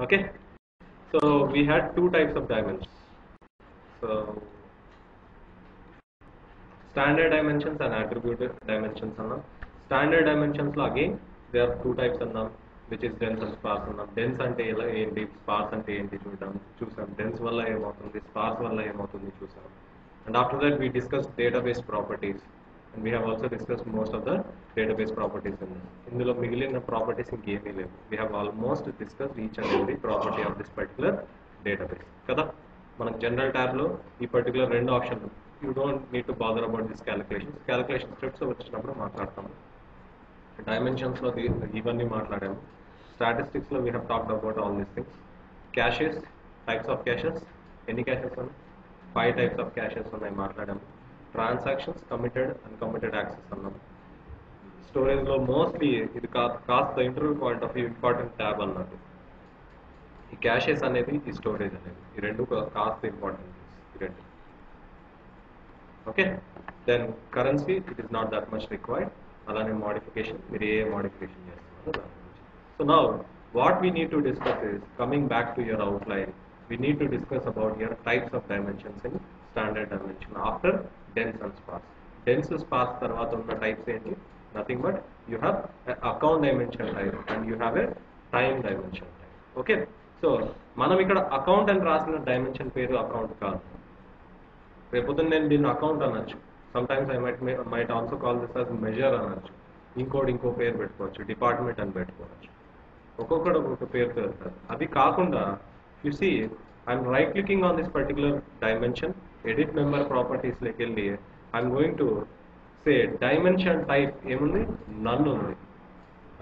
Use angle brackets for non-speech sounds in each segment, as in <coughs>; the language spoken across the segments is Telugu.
okay? So we had two types of dimensions. So standard dimensions and attributed dimensions standard dimensions again there are two types annam which is dense and sparse annam dense and ela and sparse ante enti choose chusam dense valla em avutundi sparse valla em avutundi and after that we discussed database properties. And we have also discuss most of the database properties ఇందులో మిగిలిన ప్రాపర్టీస్ ఇంకేమీ లేవు we have almost discuss each and every property of this particular database కదా మనకు జనరల్ ట్యాబ్లో ఈ పర్టికులర్ రెండు ఆప్షన్లు you don't need to bother about this calculations calculation steps వచ్చినప్పుడు మాట్లాడతాము డైమెన్షన్స్లో దీ- ఇవన్నీ మాట్లాడాము స్టాటిస్టిక్స్లో we have talked about all these things caches types of caches ఎన్ని క్యాషెస్ ఉన్నాయి ఫైవ్ టైప్స్ ఆఫ్ క్యాషెస్ ఉన్నాయి మాట్లాడాము ట్రాన్సాక్షన్స్ కమిటెడ్ అన్కమిటెడ్ యాక్సెస్ అన్నాము స్టోరేజ్లో మోస్ట్లీ ఇది కా కాస్త interview point of view important tab అన్నట్టు ఈ క్యాషెస్ అనేది ఈ స్టోరేజ్ అనేది ఈ రెండు కా- కాస్త ఇంపార్టెంట్ ఈ రెండు okay then currency it is not that much required అలానే మోడిఫికేషన్ మీరు ఏ మోడిఫికేషన్ చేస్తున్నారు దాని గురించి so now what we need to discuss is coming back to your outline we need to discuss about your types of dimensions in standard dimension after dense and sparse dense sparse తర్వాత ఉన్న టైప్స్ ఏంటి? Nothing but you have account dimension type and you have a time dimension type okay so మనం ఇక్కడ అకౌంట్ అని రాసిన డైమెన్షన్ పేరు అకౌంట్ కాదు. రేపొద్దున నేను దీన్ని అకౌంట్ అనొచ్చు. Sometimes I might might also call this as measure అనొచ్చు. ఇంకోటి ఇంకో పేరు పెట్టుకోవచ్చు. డిపార్ట్మెంట్ అని పెట్టుకోవచ్చు. ఒక్కొక్కడు ఒక్కొక్క పేరు వెళ్తారు అది కాకుండా you see I'm right clicking on this particular dimension edit member ప్రాపర్టీస్లోకి వెళ్ళి I'm going to say dimension type ఏముంది? నన్ ఉంది.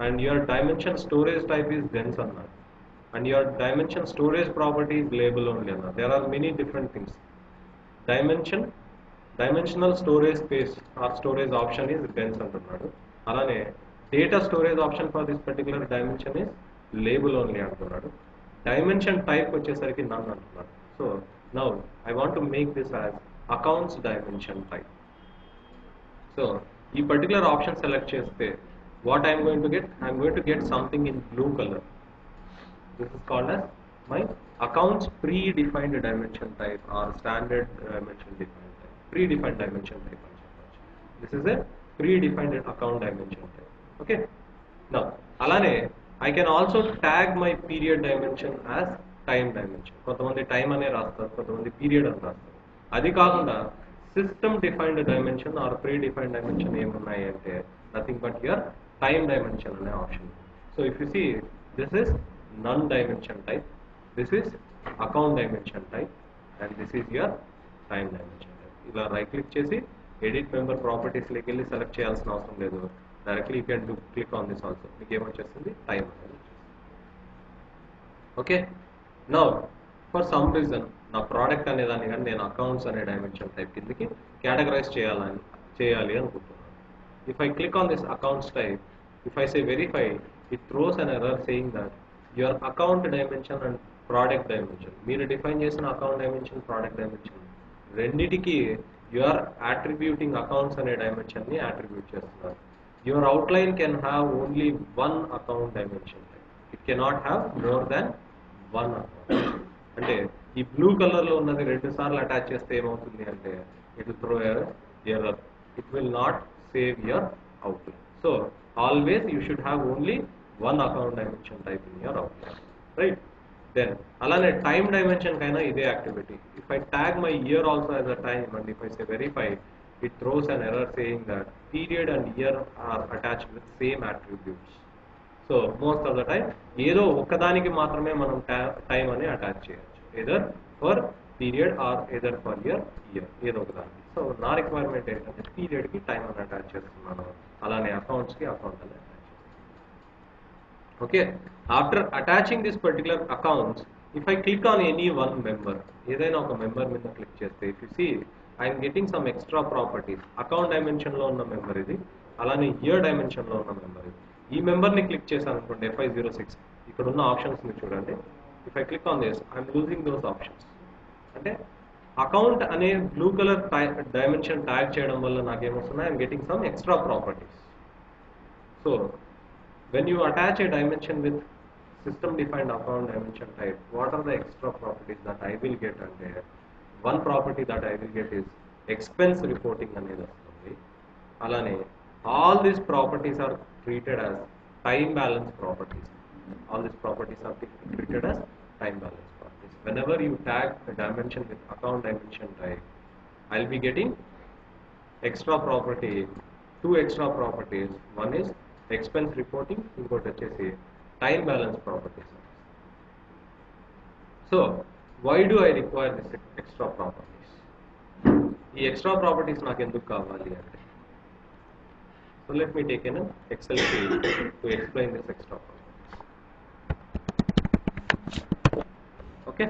And your dimension storage type is dense అన్నారు and your dimension storage property is label only అన్నారు there are many different things dimension dimensional storage space or storage option is dense అంటున్నాడు. అలానే data storage option for this particular dimension is label only అంటున్నాడు. డైమెన్షన్ టైప్ వచ్చేసరికి నన్ను అంటున్నాడు. So now I want to make this as accounts dimension type so ఈ పర్టికులర్ ఆప్షన్ సెలెక్ట్ చేస్తే what I'm going to get I'm going to get something in blue colour this is called as my accounts predefined dimension type or standard dimension defined type predefined dimension type అని చెప్పొచ్చు this is a predefined account dimension type okay now అలానే I can also tag my period dimension as time dimension కొంతమంది టైం అనే రాస్తారు కొంతమంది పీరియడ్ అని రాస్తారు. అది కాకుండా system defined dimension or predefined dimension ఏమున్నాయి అంటే nothing but your time dimension అనే option so if you see this is none dimension type this is account dimension type and this is your time dimension type ఇలా రైట్ క్లిక్ చేసి ఎడిట్ మెంబర్ ప్రాపర్టీస్లోకి వెళ్ళి సెలెక్ట్ చేయాల్సిన అవసరం లేదు. Directly you can do click on this also మీకు ఏమొచ్చేస్తుంది? Time okay no for some reason నా ప్రోడక్ట్ అనే దాన్ని కానీ నేను అకౌంట్స్ అనే డైమెన్షన్ టైప్ కిందకి కేటగరైజ్ చేయాలని చేయాలి అనుకుంటున్నాను. If I click on this accounts type if I say verify it throws an error saying that your account dimension and product dimension మీరు డిఫైన్ చేసిన అకౌంట్ డైమెన్షన్ ప్రోడక్ట్ డైమెన్షన్ రెండిటికి యు ఆర్ అట్రిబ్యూటింగ్ అకౌంట్స్ అనే డైమెన్షన్ని అట్రిబ్యూట్ చేస్తున్నారు. Your outline can have only one account dimension it cannot have more than one. అంటే ఈ బ్లూ కలర్లో ఉన్నది రెండు సార్లు అటాచ్ చేస్తే ఏమవుతుంది అంటే it throw error it will not save your outline so always you should have only one account dimension type in your outline right then అలానే టైం డైమెన్షన్ కైనా ఇదే activity if I tag my year also as a time and if I say verify it throws an error saying that period and year are attached with same attributes so most of the time ఏదో ఒక్కదానికి మాత్రమే మనం టైం అని అటాచ్ చేయొచ్చు. Either for period or either for year year ఏదో ఒకదానికి. సో నా రిక్వైర్మెంట్ ఏంటంటే పీరియడ్కి టైం అని అటాచ్ చేస్తున్నాను. అలానే అకౌంట్స్కి అకౌంట్ అని attach after attaching attaching particular accounts if I click on any one member ఏదైనా ఒక మెంబర్ మీద క్లిక్ చేస్తే if you see I'm getting some extra properties account డైమెన్షన్లో ఉన్న మెంబర్ ఇది అలానే ఇయర్ డైమెన్షన్లో ఉన్న మెంబర్ ఇది. ఈ మెంబర్ని క్లిక్ చేశాను అనుకోండి ఎఫ్ఐ జీరో సిక్స్ ఇక్కడ ఉన్న ఆప్షన్స్ మీరు చూడండి. If I click on this I'm using those options అంటే అకౌంట్ అనే బ్లూ కలర్ డైమెన్షన్ ట్యాగ్ చేయడం వల్ల నాకు ఏమొస్తున్నాయి I'm getting some extra properties so when you attach a dimension with system defined account dimension type what are the extra properties that I will get అంటే one property that I will get is expense reporting అనేది వస్తుంది. అలానే all these properties are treated as time balance properties all these properties are treated as time balance properties whenever you tag a dimension with account dimension type I'll be getting extra property two extra properties one is expense reporting ఇంకోటి వచ్చేసి time balance properties so why do I require this extra properties ఈ ఎక్స్ట్రా ప్రాపర్టీస్ నాకు ఎందుకు కావాలి అంటే so let me take an excel to explain this extra okay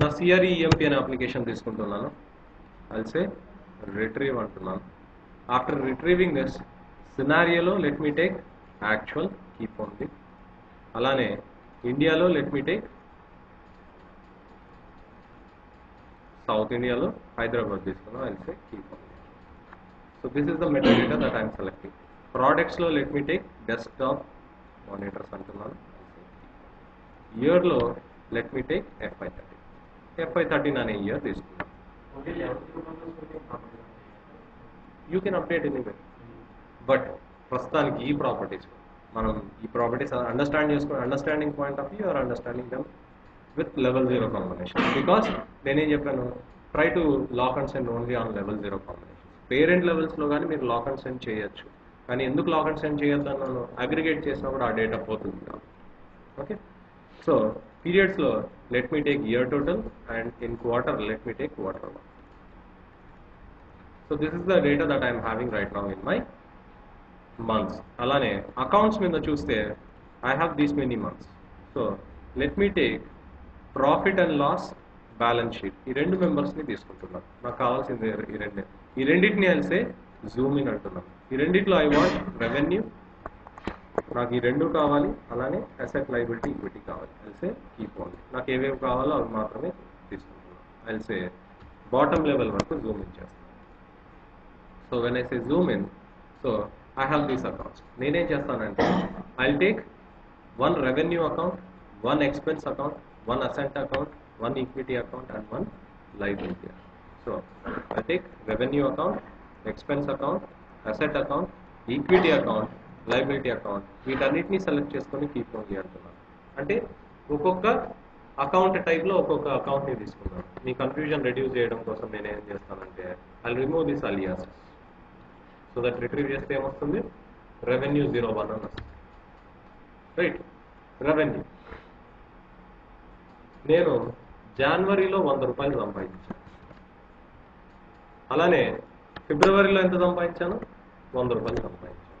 నా సిఆర్ఈ ఈఎంపీ అనే అప్లికేషన్ తీసుకుంటున్నాను. అల్సే రిట్రీవ్ అంటున్నాను. After retrieving this సినారియోలో let me take actual keep ఉంది అలానే ఇండియాలో లెట్ మీ టేక్ సౌత్ ఇండియాలో హైదరాబాద్ తీసుకున్నాం అల్సే కీప్ ఉంది so this is the material that I'm selecting ప్రోడక్ట్స్లో let me take desktop monitors అంటున్నాను ఇయర్లో let me take FY thirty FY thirteen అనే ఇయర్ తీసుకున్నాం you can update anyway but ప్రస్తుతానికి ఈ ప్రాపర్టీస్ మనం ఈ ప్రాపర్టీస్ అండర్స్టాండ్ చేసుకుని understanding point of view or understanding them with level zero combination because నేనేం చెప్పాను try to lock and send only on level zero combination parent లెవెల్స్లో కానీ మీరు లాక్ అండ్ సెండ్ చేయొచ్చు. కానీ ఎందుకు లాక్ అండ్ సెండ్ చేయొద్దు అన్నాను అగ్రిగేట్ కూడా ఆ డేటా పోతుంది okay so పీరియడ్స్లో let me take year total and in quarter let me take quarter so this is the data that I'm having right now in my months అలానే అకౌంట్స్ మీద చూస్తే I have these many months so let me take profit and loss balance sheet ఈ రెండు మెంబర్స్ని తీసుకుంటున్నాను. నాకు కావాల్సింది ఈ రెండే. ఈ రెండింటిని కలిసే జూమ్ ఇన్ అంటున్నాను ఈ రెండిట్లో ఐ వాంట్ రెవెన్యూ నాకు ఈ రెండు కావాలి. అలానే అసెట్ లైబిలిటీ ఈక్విటీ కావాలి. అల్సే కీప్ ఓన్లీ నాకు ఏవేవి కావాలో అవి మాత్రమే తీసుకుంటున్నాను అల్సే బాటమ్ లెవెల్ వరకు జూమ్ ఇన్ చేస్తాను so when I say zoom in so I have these accounts నేనేం చేస్తానంటే I take one revenue account one expense account one asset account one equity account and one liability so I take revenue account expense account asset account equity account liability account వీటన్నిటిని సెలెక్ట్ చేసుకొని కీప్ ఓన్లీ అంటున్నాను అంటే ఒక్కొక్క అకౌంట్ టైప్లో ఒక్కొక్క అకౌంట్ని తీసుకున్నాను మీ కన్ఫ్యూజన్ రెడ్యూస్ చేయడం కోసం నేను ఏం చేస్తానంటే I remove this alias so that retrieve చేస్తే ఏమొస్తుంది? రెవెన్యూ జీరో వన్ అని వస్తుంది. రైట్ రెవెన్యూ నేను జనవరిలో వంద రూపాయలు సంపాదించాను అలానే ఫిబ్రవరిలో ఎంత సంపాదించాను? వంద రూపాయలు సంపాదించాను.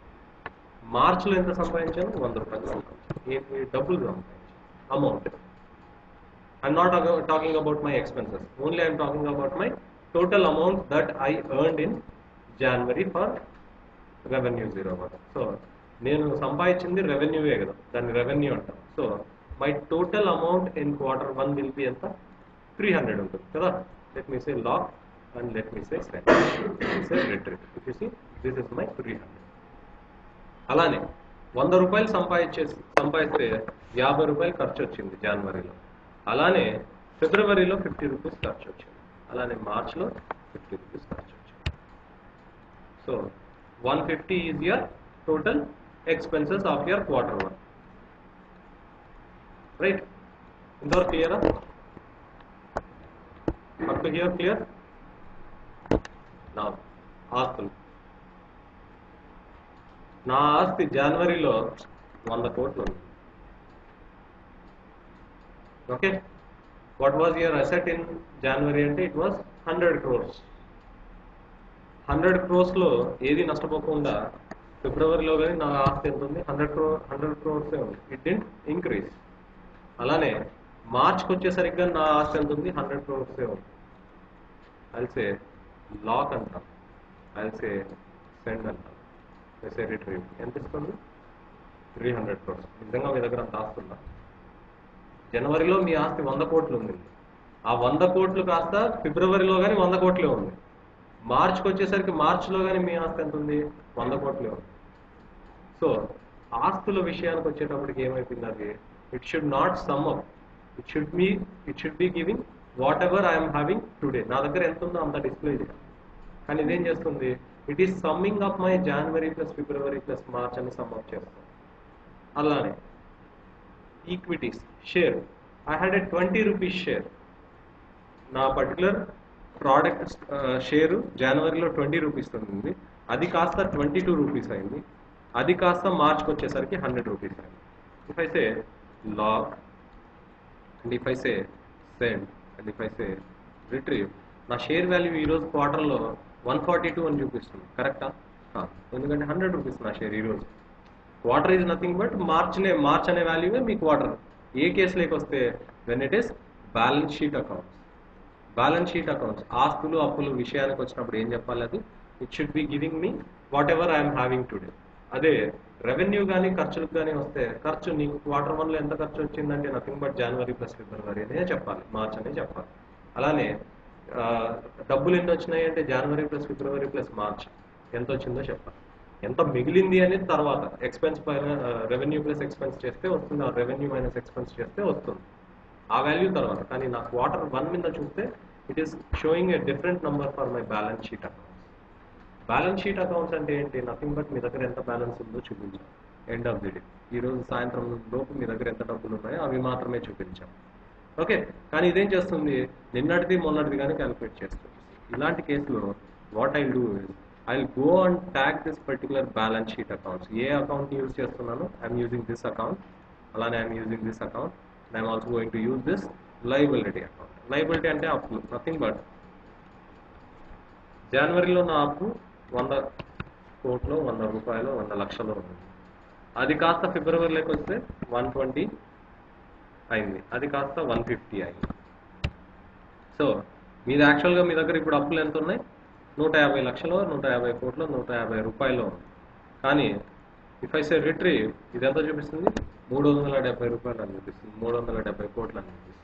మార్చిలో ఎంత సంపాదించాను? వంద రూపాయలు సంపాదించాను. డబ్బులు సంపాదించాను. Amount I'm not talking about my expenses only I'm talking about my total total amount that I earned in January for revenue zero one. So నేను సంపాదించింది రెవెన్యూవే కదా. దాన్ని రెవెన్యూ అంటాం. So my total amount in quarter one will be ఎంత? త్రీ హండ్రెడ్ ఉంటుంది కదా. Let me say lock and let me say send say retrieve if you see this is my three hundred అలానే వంద రూపాయలు సంపాదించే సంపాదిస్తే యాభై రూపాయలు ఖర్చు వచ్చింది జనవరిలో. అలానే ఫిబ్రవరిలో ఫిఫ్టీ రూపీస్ ఖర్చు వచ్చింది. అలానే మార్చ్లో ఫిఫ్టీ రూపీస్ ఖర్చు వచ్చింది. So one fifty is your total expenses of your quarter one right ఇంతవరకు క్లియరా అప్ టు హియర్ క్లియర్ నా ఆస్తులు. నా ఆస్తి జనవరిలో వంద కోట్లు ఉంది okay? What was your asset in January అంటే it was hundred crores hundred క్రోర్స్లో ఏది నష్టపోకుండా ఫిబ్రవరిలో కానీ నా ఆస్తి ఎంత ఉంది? హండ్రెడ్ క్రో హండ్రెడ్ క్రోర్సే ఉంది. ఇట్ డింట్ ఇంక్రీజ్ అలానే మార్చ్కి వచ్చేసరికి నా ఆస్తి ఎంత ఉంది? హండ్రెడ్ క్రోర్సే ఉంది. అల్సే లాక్ అంటాం. అల్సే సెండ్ అంటాం. Say retrieve. ఎంత ఇస్తుంది? Three hundred crores. నిజంగా మీ దగ్గర అంత ఆస్తి ఉందా? జనవరిలో మీ ఆస్తి వంద కోట్లు ఉంది. ఆ వంద కోట్లు కాస్త ఫిబ్రవరిలో కానీ వంద కోట్లే ఉంది. మార్చ్కి వచ్చేసరికి మార్చ్లో కానీ మీ ఆస్తి ఎంత ఉంది? వంద కోట్లే ఉంది. సో ఆస్తుల విషయానికి వచ్చేటప్పటికి ఏమైపోయింది అది? It should not sum up it should be it should be giving whatever I'm having today నా దగ్గర ఎంత ఉందో అంత డిస్ప్లే చేయాలి కానీ ఇదేం చేస్తుంది? It is summing up my January plus February plus March అని సమ్ అప్ అలానే equities share I had a twenty rupees share నా పర్టికులర్ ప్రోడక్ట్ షేర్ జనవరిలో ట్వంటీ రూపీస్ ఉంది. అది కాస్త ట్వంటీ టూ రూపీస్ అయింది. అది కాస్త మార్చ్కి వచ్చేసరికి హండ్రెడ్ రూపీస్ అయింది. If I say lock and if I say send and if I say retrieve నా షేర్ వాల్యూ ఈరోజు క్వార్టర్లో వన్ ఫార్టీ టూ అని చూపిస్తుంది. కరెక్టా ఎందుకంటే హండ్రెడ్ రూపీస్ నా షేర్ ఈరోజు క్వార్టర్ ఈజ్ నథింగ్ బట్ మార్చ్నే మార్చ్ అనే వాల్యూవే మీ క్వార్టర్ ఏ కేసులోకి వస్తే when it is balance sheet accounts balance sheet accounts ఆస్తులు అప్పులు విషయానికి వచ్చినప్పుడు ఏం చెప్పాలి అది? It should be giving me whatever I'm having today అదే రెవెన్యూ కానీ ఖర్చులకు కానీ వస్తే ఖర్చు నీకు క్వార్టర్ వన్లో ఎంత ఖర్చు వచ్చిందంటే nothing but January plus February అనే చెప్పాలి. మార్చ్ అనే చెప్పాలి. అలానే డబ్బులు ఎన్ని వచ్చినాయి అంటే January plus February plus March. ఎంత వచ్చిందో చెప్పాలి. ఎంత మిగిలింది అనేది తర్వాత. ఎక్స్పెన్స్ పైన రెవెన్యూ ప్లస్ ఎక్స్పెన్స్ చేస్తే వస్తుంది ఆ రెవెన్యూ మైనస్ ఎక్స్పెన్స్ చేస్తే వస్తుంది. ఆ వాల్యూ తర్వాత. కానీ నా క్వార్టర్ వన్ మీద చూస్తే it is showing a different number for my balance sheet అక్కడ బ్యాలెన్స్ షీట్ అకౌంట్స్ అంటే ఏంటి? నథింగ్ బట్ మీ దగ్గర ఎంత బ్యాలెన్స్ ఉందో చూపించాం. ఎండ్ ఆఫ్ ది డే ఈ రోజు సాయంత్రం లోపు మీ దగ్గర ఎంత డబ్బులు ఉన్నాయో అవి మాత్రమే చూపించాం. ఓకే కానీ ఇదేం చేస్తుంది? నిన్నటిది మొన్నటిది కానీ క్యాలిక్యులేట్ చేస్తుంది. ఇలాంటి కేసులో what I do is I go and tag this particular balance sheet accounts A account use చేస్తున్నాను? ఐఎమ్ యూజింగ్ దిస్ అకౌంట్ అలానే I'm using this account I'm also going to use this liability account liability అంటే అప్పులు. నథింగ్ బట్ జనవరిలో నా అప్పు వంద కోట్లు వంద రూపాయలు వంద లక్షలు ఉంది. అది కాస్త ఫిబ్రవరిలోకి వస్తే వన్ ట్వంటీ అయింది. అది కాస్త వన్ ఫిఫ్టీ అయింది. సో మీద యాక్చువల్గా మీ దగ్గర ఇప్పుడు అప్పులు ఎంత ఉన్నాయి? నూట యాభై లక్షలు నూట యాభై కోట్లు నూట యాభై రూపాయలు కానీ ఇఫ్ ఐ సే రిట్రీవ్ ఇది ఎంత చూపిస్తుంది? మూడు వందల డెబ్బై రూపాయలు అని చూపిస్తుంది. మూడు వందల డెబ్బై కోట్లు అని చూపిస్తుంది.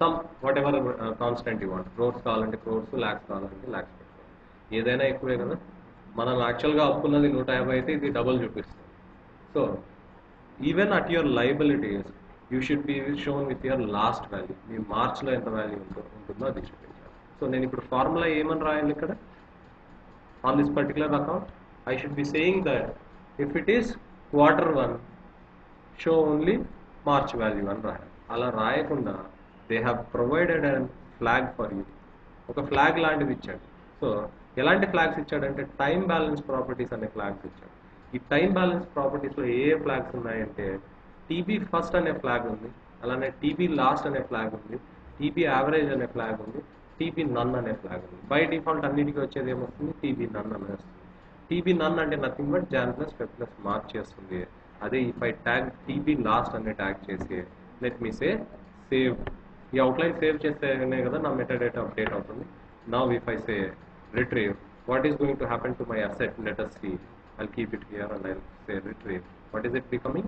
సమ్ వాట్ ఎవర్ కాన్స్టెంట్ ఇవ్వండి క్రోర్స్ కావాలంటే క్రోర్స్ ల్యాక్స్ కావాలంటే ల్యాక్స్ ఏదైనా ఎక్కువే కదా. మనం యాక్చువల్గా అప్పున్నది నూట యాభై అయితే ఇది డబుల్ చూపిస్తుంది. So even at your liabilities you should be shown with your last value మీ మార్చ్లో ఎంత వాల్యూ ఉంటుందో అది చూపించాలి. సో నేను ఇప్పుడు ఫార్ములా ఏమని రాయాలి ఇక్కడ? On this particular account I should be saying that if it is quarter one show only March value అని రాయాలి. అలా రాయకుండా they have provided and flag for you ఒక ఫ్లాగ్ లాంటిది ఇచ్చాడు. సో ఎలాంటి ఫ్లాగ్స్ ఇచ్చాడంటే టైం బ్యాలెన్స్ ప్రాపర్టీస్ అనే ఫ్లాగ్స్ ఇచ్చాడు. ఈ టైం బ్యాలెన్స్ ప్రాపర్టీస్లో ఏ ఏ ఫ్లాగ్స్ ఉన్నాయంటే టీబీ ఫస్ట్ అనే ఫ్లాగ్ ఉంది అలానే టీబీ లాస్ట్ అనే ఫ్లాగ్ ఉంది టీబీ యావరేజ్ అనే ఫ్లాగ్ ఉంది టీబీ నన్ అనే ఫ్లాగ్ ఉంది. బై డిఫాల్ట్ అన్నిటికీ వచ్చేది ఏమొస్తుంది? టీబీ నన్ అనే వస్తుంది. టీబీ నన్ అంటే nothing but Jan plus Feb plus Mar చేస్తుంది. అదే if I tag TB last అనే ట్యాగ్ చేసి లెట్ మీ సే సేవ్ ఈ అవుట్లైన్ సేవ్ చేస్తేనే కదా నా మెటాడేటా అప్డేట్ అవుతుంది. నా if I say retrieve. What is going to happen to my asset let us see. I'll keep it here and I'll say retrieve. What is it becoming?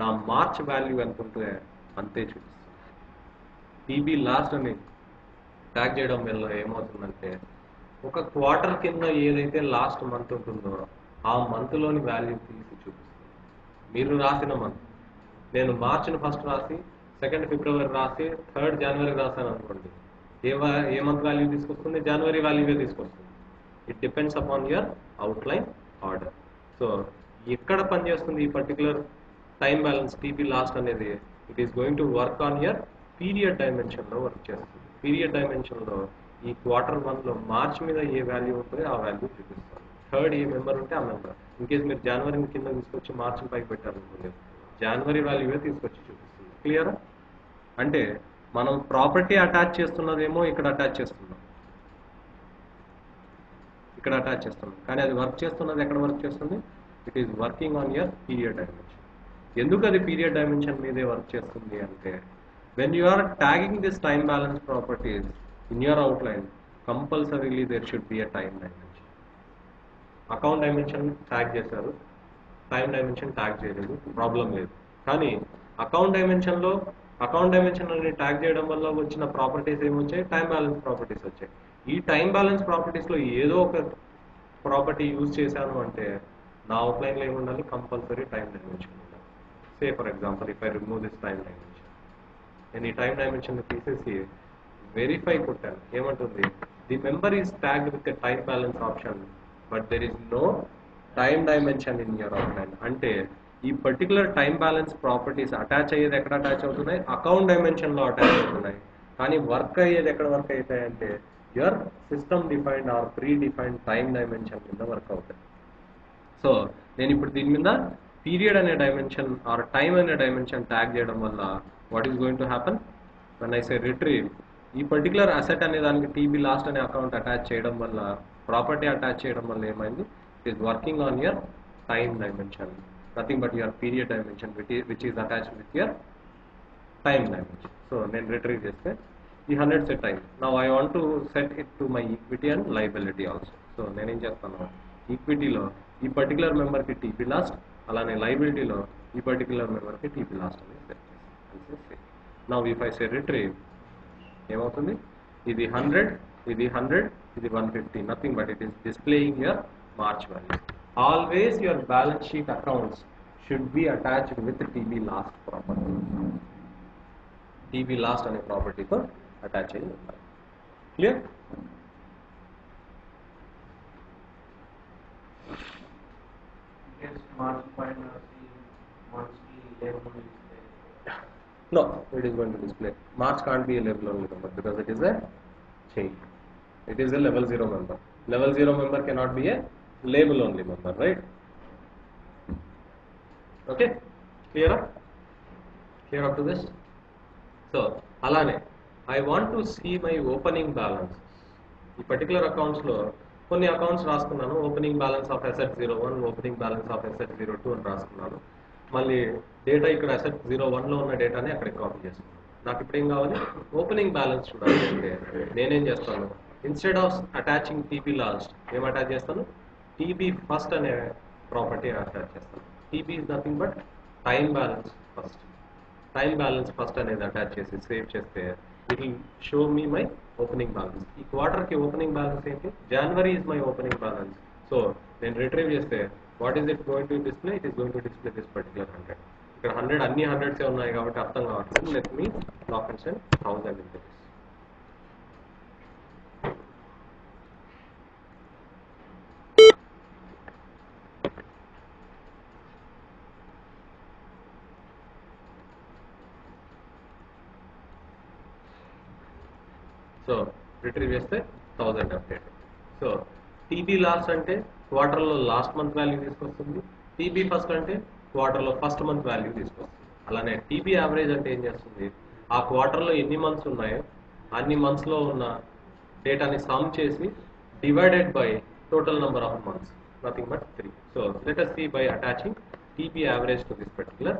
నా మార్చ్ వాల్యూ ఎంత ఉంటే అంతే చూపిస్తుంది. టీబీ లాస్ట్ అని ట్యాగ్ చేయడం వల్ల ఏమవుతుందంటే ఒక క్వార్టర్ కింద ఏదైతే లాస్ట్ మంత్ ఉంటుందో ఆ మంత్లోని వాల్యూ తీసి చూపిస్తుంది. మీరు రాసిన మంత్ నేను మార్చిని ఫస్ట్ రాసి సెకండ్ ఫిబ్రవరి రాసి థర్డ్ జనవరి రాశాను అనుకోండి. ఏ ఏ మంత్ వాల్యూ తీసుకొస్తుంది? జనవరి వాల్యూవే తీసుకొస్తుంది? It depends upon your outline order so ఎక్కడ పనిచేస్తుంది ఈ particular time balance TB last అనేది it is going to work on your period డైమెన్షన్లో work చేస్తుంది. పీరియడ్ డైమెన్షన్లో ఈ క్వార్టర్ వన్లో మార్చ్ మీద ఏ వాల్యూ ఉంటుందో ఆ వాల్యూ చూపిస్తారు థర్డ్ ఏ మెంబర్ ఉంటే ఆ మెంబర్ ఇన్ కేస్ మీరు జనవరి కింద తీసుకొచ్చి మార్చి పైకి పెట్టారనుకోండి జనవరి వాల్యూవే తీసుకొచ్చి చూపిస్తుంది. క్లియర్ అంటే మనం ప్రాపర్టీ అటాచ్ చేస్తున్నదేమో ఇక్కడ అటాచ్ చేస్తున్నాం. ఇక్కడ అటాచ్ చేస్తున్నాం. కానీ అది వర్క్ చేస్తున్నది ఎక్కడ వర్క్ చేస్తుంది? It is working on your period dimension ఎందుకు అది పీరియడ్ డైమెన్షన్ మీదే వర్క్ చేస్తుంది అంటే when you are tagging this time balance properties in your outline compulsorily there should be a time dimension account dimension tag చేశారు. టైం డైమెన్షన్ ట్యాగ్ చేయలేదు. ప్రాబ్లం లేదు. కానీ అకౌంట్ డైమెన్షన్లో అకౌంట్ డైమెన్షన్ అనేది ట్యాగ్ చేయడం వల్ల వచ్చిన ప్రాపర్టీస్ ఏమొచ్చాయి? టైం బ్యాలెన్స్ ప్రాపర్టీస్ వచ్చాయి. ఈ టైం బ్యాలెన్స్ ప్రాపర్టీస్లో ఏదో ఒక ప్రాపర్టీ యూజ్ చేశాను అంటే నా అవుట్లైన్లో ఏముండాలి? కంపల్సరీ టైం డైమెన్షన్ ఉండాలి. Say for example if I remove this time dimension నేను ఈ టైం డైమెన్షన్ తీసేసి వెరిఫై కొట్టాను. ఏమంటుంది? The member is tag with time balance option but there is no time dimension in your outline అంటే ఈ particular time balance properties attach అయ్యేది ఎక్కడ అటాచ్ అవుతున్నాయి? అకౌంట్ డైమెన్షన్లో అటాచ్ అవుతున్నాయి. కానీ వర్క్ అయ్యేది ఎక్కడ వర్క్ అవుతాయంటే your system defined or predefined time dimension కింద వర్క్ అవుతాయి సో నేను ఇప్పుడు దీని మీద పీరియడ్ అనే డైమెన్షన్ ఆర్ టైం అనే డైమెన్షన్ ట్యాగ్ చేయడం వల్ల what is going to happen when I say retrieve ఈ పర్టికులర్ అసెట్ అనే దానికి టీబీ లాస్ట్ అనే అకౌంట్ అటాచ్ చేయడం వల్ల ప్రాపర్టీ అటాచ్ చేయడం వల్ల ఏమైంది? It is working on your time dimension nothing but your period dimension which is attach with your time dimension so నేను రిట్రీవ్ చేస్తే ఈ హండ్రెడ్ సెట్ అయింది. నా I want to set it to my equity and liability also so నేనేం చేస్తాను? ఈక్విటీలో ఈ పర్టికులర్ మెంబర్కి టీపీ లాస్ట్ అలానే లైబిలిటీలో ఈ పర్టికులర్ మెంబర్కి టీపీ లాస్ట్ అనేది సెట్ చేస్తాను. నా ఇఫ్ ఐ సే రిట్రీవ్ ఏమవుతుంది? ఇది హండ్రెడ్ ఇది హండ్రెడ్ ఇది one fifty nothing but it is displaying your March value always your balance sheet accounts should be attached with TB last property TB last అనే ప్రాపర్టీతో पता चल clear No, it is going to display. March can't be a level only member because it is a chain. It is a level zero member. Level zero member cannot be a label only member, right? Okay? Clear up? Clear up to this? So, alane I want to see my opening balance ఈ పర్టికులర్ అకౌంట్స్లో కొన్ని అకౌంట్స్ రాసుకున్నాను. Opening balance of asset zero one opening balance of asset zero two అని రాసుకున్నాను. మళ్ళీ డేటా ఇక్కడ అసెట్ జీరో వన్లో ఉన్న డేటాని అక్కడికి కాపీ చేస్తున్నాను. నాకు ఇప్పుడు ఏం కావాలి? ఓపెనింగ్ బ్యాలెన్స్ చూడాలి. అంటే నేనేం చేస్తాను? Instead of attaching TB last ఏం అటాచ్ చేస్తాను? టీబీ ఫస్ట్ అనే ప్రాపర్టీ అటాచ్ చేస్తాను. TB is nothing but time balance first time balance first అనేది అటాచ్ చేసి సేవ్ చేస్తే it will show me my opening balance ఈ క్వార్టర్కి ఓపెనింగ్ బ్యాలెన్స్ ఏంటి? January is my opening balance so నేను రిట్రీవ్ చేస్తే what is it going to display it is going to display this particular hundred ఇక్కడ హండ్రెడ్ అన్ని హండ్రెడ్సే ఉన్నాయి కాబట్టి అర్థం కావట్లేదు. Let me lock and send thousand into this so retrieve చేస్తే thousand update. So TB last అంటే క్వార్టర్లో లాస్ట్ మంత్ వాల్యూ తీసుకొస్తుంది. టీబీ ఫస్ట్ అంటే క్వార్టర్లో ఫస్ట్ మంత్ వాల్యూ తీసుకొస్తుంది. అలానే టీబీ యావరేజ్ అంటే ఏం చేస్తుంది? ఆ క్వార్టర్లో ఎన్ని మంత్స్ ఉన్నాయో అన్ని మంత్స్లో ఉన్న డేటాని సమ్ చేసి divided by total number of months. Nothing but three. So let us see by attaching TB average to this particular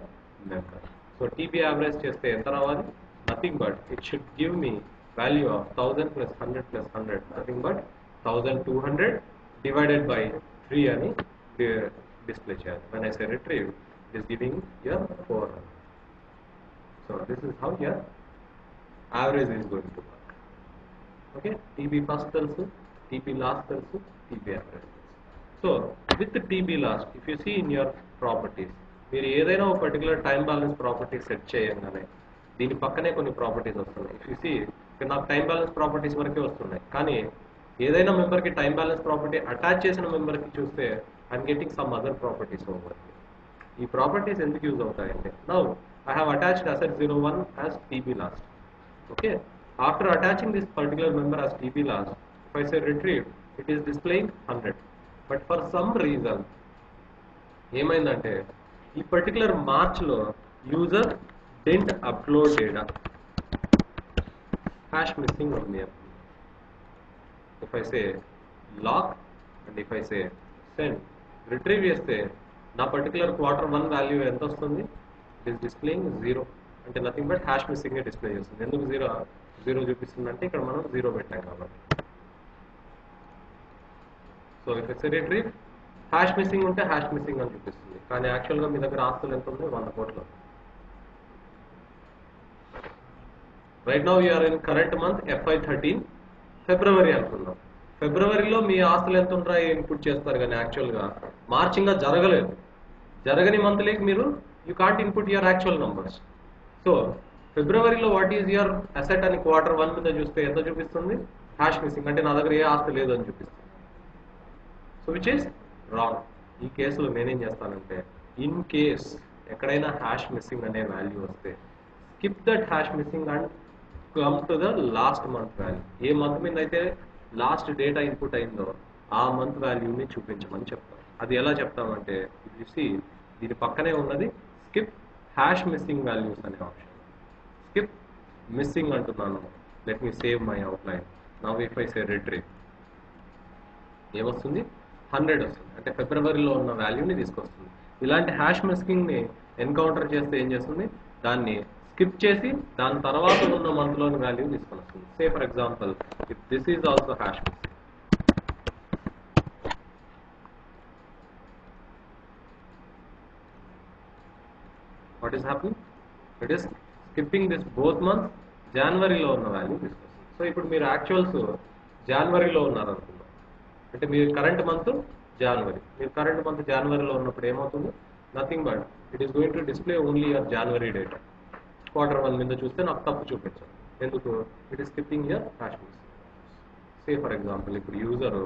number. So TB average చేస్తే ఎంత రావాలి? Nothing but it should give me value of 1000 plus 100 plus 100 nothing but 1200 divided by 3 అని di- display చేయాలి when I say retrieve it is giving your 400 so this is how your average is going to work okay TB first తెలుసు TB last తెలుసు TB average తెలుసు so with the TB last if you see in your properties మీరు ఏదైనా ఒక particular time balance property set చేయంగానే దీని పక్కనే కొన్ని ప్రాపర్టీస్ వస్తున్నాయి ఇఫ్ యూ సీ ఇక్కడ నాకు టైం బ్యాలెన్స్ ప్రాపర్టీస్ వరకే వస్తున్నాయి. కానీ ఏదైనా మెంబర్కి టైం బ్యాలెన్స్ ప్రాపర్టీ అటాచ్ చేసిన మెంబర్కి చూస్తే I'm getting some other properties over ఈ ప్రాపర్టీస్ ఎందుకు use అవుతాయంటే now I have attached asset zero one as TB last okay after attaching this particular member as TB last if I say retrieve it is displaying hundred but for some reason ఏమైందంటే ఈ పర్టికులర్ మార్చ్లో user didn't upload data hash missing on there. If I say lock and if I say send, retrieve చేస్తే నా పర్టికులర్ క్వార్టర్ వన్ వాల్యూ ఎంత వస్తుంది ఇట్ ఈస్ డిస్ప్లేయింగ్ జీరో అంటే nothing but hash missing display చేస్తుంది ఎందుకు జీరో జీరో చూపిస్తుంది అంటే ఇక్కడ మనం జీరో పెట్టాం కాబట్టి so if it's retrieve hash missing ఉంటే హ్యాష్ మిస్సింగ్ అని చూపిస్తుంది కానీ యాక్చువల్గా మీ దగ్గర ఆస్తులు ఎంత ఉంది వంద కోట్లు right now you're in current month FY thirteen February అనుకుందాం. ఫిబ్రవరిలో మీ ఆస్తులు ఎంత ఉంటాయో ఇన్పుట్ చేస్తారు కానీ యాక్చువల్గా మార్చ్ ఇంకా జరగలేదు. జరగని మంత్లీకి మీరు you can't input your actual numbers so ఫిబ్రవరిలో వాట్ ఈజ్ యువర్ అసెట్ అని క్వార్టర్ వన్ మీద చూస్తే ఎంత చూపిస్తుంది? హ్యాష్ మిస్సింగ్ అంటే నా దగ్గర ఏ ఆస్తి లేదు అని చూపిస్తుంది. సో విచ్ ఈస్ రాంగ్ ఈ కేసులో నేనేం చేస్తానంటే ఇన్ కేస్ ఎక్కడైనా హ్యాష్ మిస్సింగ్ అనే వాల్యూ వస్తే skip that hash missing and comes to the last month value A month మీద అయితే లాస్ట్ డేటా ఇన్పుట్ అయిందో ఆ మంత్ వాల్యూని చూపించమని చెప్తాం. అది ఎలా చెప్తామంటే చూసి దీని పక్కనే ఉన్నది స్కిప్ హ్యాష్ మిస్సింగ్ వాల్యూస్ అనే ఆప్షన్ స్కిప్ మిస్సింగ్ అంటున్నాను. Let me save my outline నా ఇఫ్ ఐ సే రిట్రీవ్ ఏమొస్తుంది? హండ్రెడ్ వస్తుంది. అంటే ఫిబ్రవరిలో ఉన్న వాల్యూని తీసుకొస్తుంది. ఇలాంటి హ్యాష్ మిస్కింగ్ని ఎన్కౌంటర్ చేస్తే ఏం చేస్తుంది? దాన్ని స్కిప్ చేసి దాని తర్వాత ఉన్న మంత్లోని వాల్యూ తీసుకొని వస్తుంది say for example if this is also hash missing what is happy it is skipping this both month జనవరిలో ఉన్న వాల్యూ తీసుకొస్తుంది సో ఇప్పుడు మీరు యాక్చువల్స్ జనవరిలో ఉన్నారు అనుకుందాం అంటే మీరు కరెంట్ మంత్ జనవరి మీరు కరెంట్ మంత్ జనవరిలో ఉన్నప్పుడు ఏమవుతుంది? Nothing but it is going to display only your January data quarter one మీద చూస్తే నాకు తప్పు చూపించాలి ఎందుకు? It is skipping year hash missing say for example ఇప్పుడు యూజర్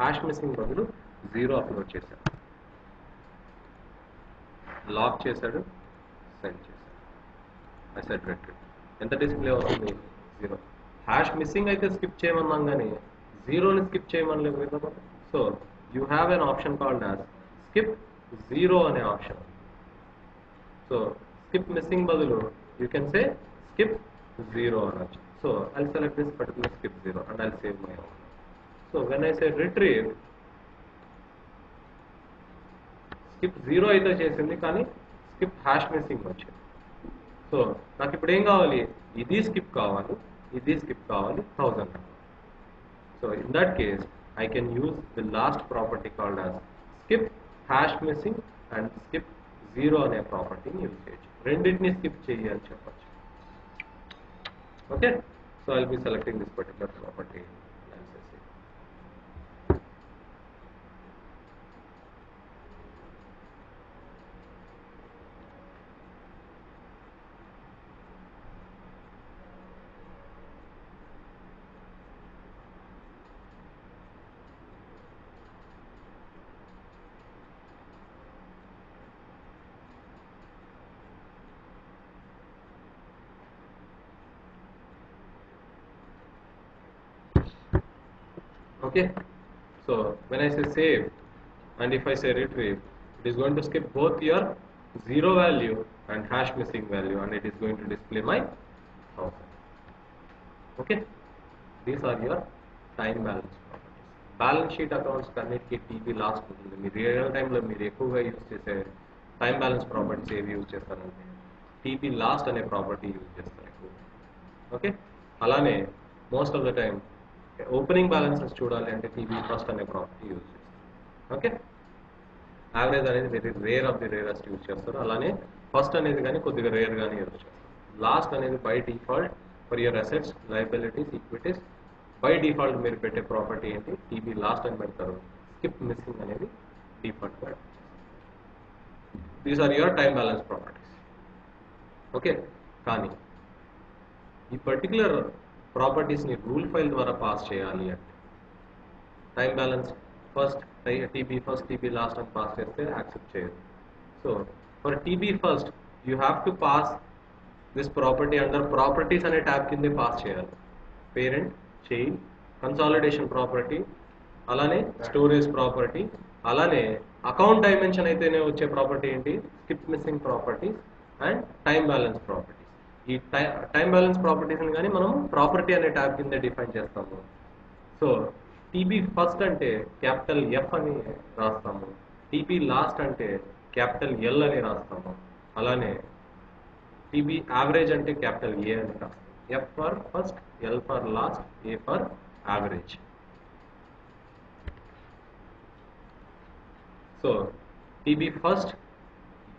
హ్యాష్ మిస్సింగ్ బదులు జీరో అప్లోడ్ చేశాడు. లాక్ చేశాడు సెండ్ చేశాడు. అసెట్ రిట్రీవ్ ఎంత డిస్ప్లే అవుతుంది? జీరో హ్యాష్ మిస్సింగ్ అయితే స్కిప్ చేయమన్నాం కానీ జీరోని స్కిప్ చేయమని లేదు కదా so you have an option called as skip zero అనే ఆప్షన్ సో స్కిప్ మిస్సింగ్ బదులు you can say skip zero అనొచ్చు so I select this particular skip zero and I save my out so when I say retrieve skip zero అయితే చేసింది కానీ స్కిప్ హ్యాష్ మిస్సింగ్ వచ్చింది సో నాకు ఇప్పుడు ఏం కావాలి ఇది స్కిప్ కావాలి ఇది స్కిప్ కావాలి thousand so in that case I can use the last property called as skip hash missing and skip zero అనే ప్రాపర్టీని యూజ్ చేయొచ్చు రెండింటిని స్కిప్ చేయి అని చెప్పచ్చు. Okay? So I'll be selecting this particular property okay so when I say save and if I say retrieve it is going to skip both your zero value and hash missing value and it is going to display my thousand okay these are your time balance properties balance sheet accounts అన్నిటికీ టీబీ లాస్ట్ ఉంటుంది మీరు రియల్ టైంలో మీరు ఎక్కువగా యూజ్ చేసే టైం బ్యాలెన్స్ ప్రాపర్టీస్ ఏవి యూజ్ చేస్తారంటే టీబీ లాస్ట్ అనే ప్రాపర్టీ యూజ్ చేస్తారు ఎక్కువ ఓకే అలానే most of the time opening balances చూడాలి అంటే టీబీ ఫస్ట్ అనే ప్రాపర్టీ యూజ్ చేస్తారు. ఓకే యావరేజ్ అనేది very rare of the rarest use చేస్తారు. అలానే ఫస్ట్ అనేది కానీ కొద్దిగా రేర్ కానీ యూజ్ చేస్తారు. లాస్ట్ అనేది by default for your assets liabilities equities by default మీరు పెట్టే ప్రాపర్టీ ఏంటి? టీబీ లాస్ట్ అని పెడతారు. స్కిప్ మిస్సింగ్ అనేది default these are your time balance properties okay కానీ ఈ పర్టికులర్ ప్రాపర్టీస్ని రూల్ ఫైల్ ద్వారా పాస్ చేయాలి అంటే. Time balance first TB first TB last అని పాస్ చేస్తే యాక్సెప్ట్ చేయదు so for TB first you have to pass this property under properties అనే ట్యాబ్ కిందే పాస్ చేయాలి. పేరెంట్ చైల్డ్ కన్సాలిడేషన్ ప్రాపర్టీ అలానే స్టోరేజ్ ప్రాపర్టీ అలానే అకౌంట్ డైమెన్షన్ అయితేనే వచ్చే ప్రాపర్టీ ఏంటి? Skip missing properties and time balance property. ఈ టైం బ్యాలెన్స్ ప్రాపర్టీస్ని కానీ మనం ప్రాపర్టీ అనే ట్యాబ్ కింద డిఫైన్ చేస్తాము. సో టీబీ ఫస్ట్ అంటే క్యాపిటల్ ఎఫ్ అని రాస్తాము. టీబీ లాస్ట్ అంటే క్యాపిటల్ ఎల్ అని రాస్తాము. అలానే టీబీ యావరేజ్ అంటే క్యాపిటల్ ఏ అని రాస్తాం F for first L for last A for average. So TB first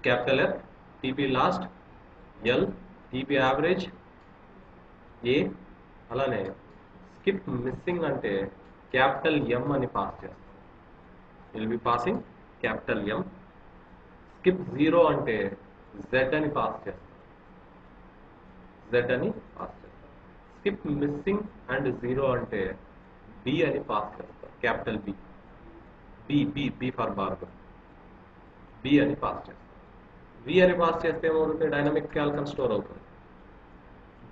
capital F TB last L TB average A అలానే స్కిప్ మిస్సింగ్ అంటే క్యాపిటల్ ఎం అని పాస్ చేస్తాం. Will be passing capital M skip zero అంటే జెడ్ అని పాస్ చేస్తాను జెడ్ అని పాస్ చేస్తాను స్కిప్ మిస్సింగ్ అండ్ జీరో అంటే బి అని పాస్ చేస్తాను capital B B B B for burger B అని పాస్ చేస్తాను బి అని పాస్ చేస్తే ఏమవుతుంది? డైనమిక్ క్యాల్కన్ స్టోర్ అవుతుంది.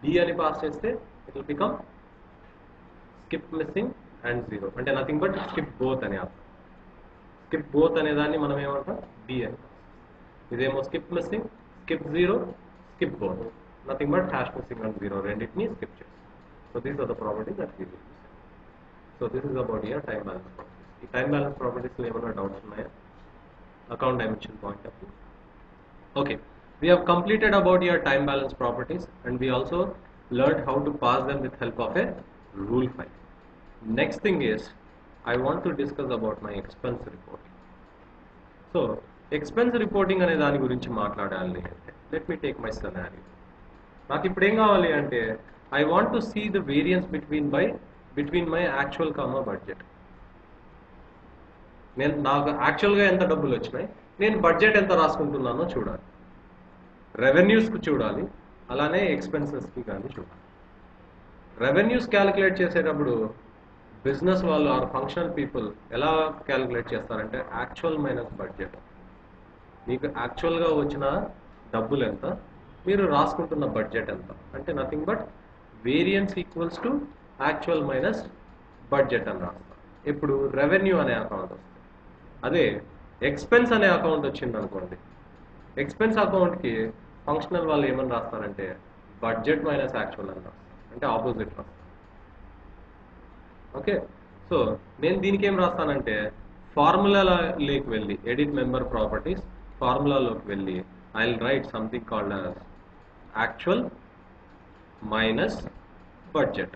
బి అని పాస్ చేస్తే it will become skip missing and zero అంటే నథింగ్ బట్ స్కిప్ బోత్ అని అర్థం. స్కిప్ బోత్ అనే దాన్ని మనం ఏమంటాం? బి అని ఇదేమో skip missing skip zero skip both nothing but hash missing and zero రెండింటిని స్కిప్ చేస్తాం. So these are the properties that we so this is about year time balance properties ఈ టైం బ్యాలెన్స్ ప్రాపర్టీస్లో ఏమైనా డౌట్స్ ఉన్నాయా? Account dimension point of view Okay, we have completed about your time balance properties and we also learned how to pass them with help of a rule file. Next thing is, I want to discuss about my expense reporting. So, expense reporting అనే దాని గురించి మాట్లాడాలి అంటే let me take my scenario నాకు ఇప్పుడు ఏం కావాలి అంటే I want to see the variance between by between my actual comma budget నేను నాకు యాక్చువల్గా ఎంత డబ్బులు వచ్చినాయి నేను బడ్జెట్ ఎంత రాసుకుంటున్నానో చూడాలి. రెవెన్యూస్కి చూడాలి. అలానే ఎక్స్పెన్సెస్కి కానీ చూడాలి. రెవెన్యూస్ క్యాలిక్యులేట్ చేసేటప్పుడు బిజినెస్ వాళ్ళు ఆర్ ఫంక్షనల్ పీపుల్ ఎలా క్యాలిక్యులేట్ చేస్తారంటే యాక్చువల్ మైనస్ బడ్జెట్ మీకు యాక్చువల్గా వచ్చిన డబ్బులు ఎంత? మీరు రాసుకుంటున్న బడ్జెట్ ఎంత? అంటే nothing but variance equals to actual minus budget అని రాస్తాం. ఇప్పుడు రెవెన్యూ అనే అకౌంట్ వస్తుంది. అదే ఎక్స్పెన్స్ అనే అకౌంట్ వచ్చింది అనుకోండి. ఎక్స్పెన్స్ అకౌంట్కి ఫంక్షనల్ వాళ్ళు ఏమని రాస్తారంటే బడ్జెట్ మైనస్ యాక్చువల్ అని అంటే ఆపోజిట్ రాస్తారు ఓకే సో నేను దీనికి ఏం రాస్తానంటే ఫార్ములాలోకి వెళ్ళి ఎడిట్ మెంబర్ ప్రాపర్టీస్ ఫార్ములాలోకి వెళ్ళి I will write something called actual minus budget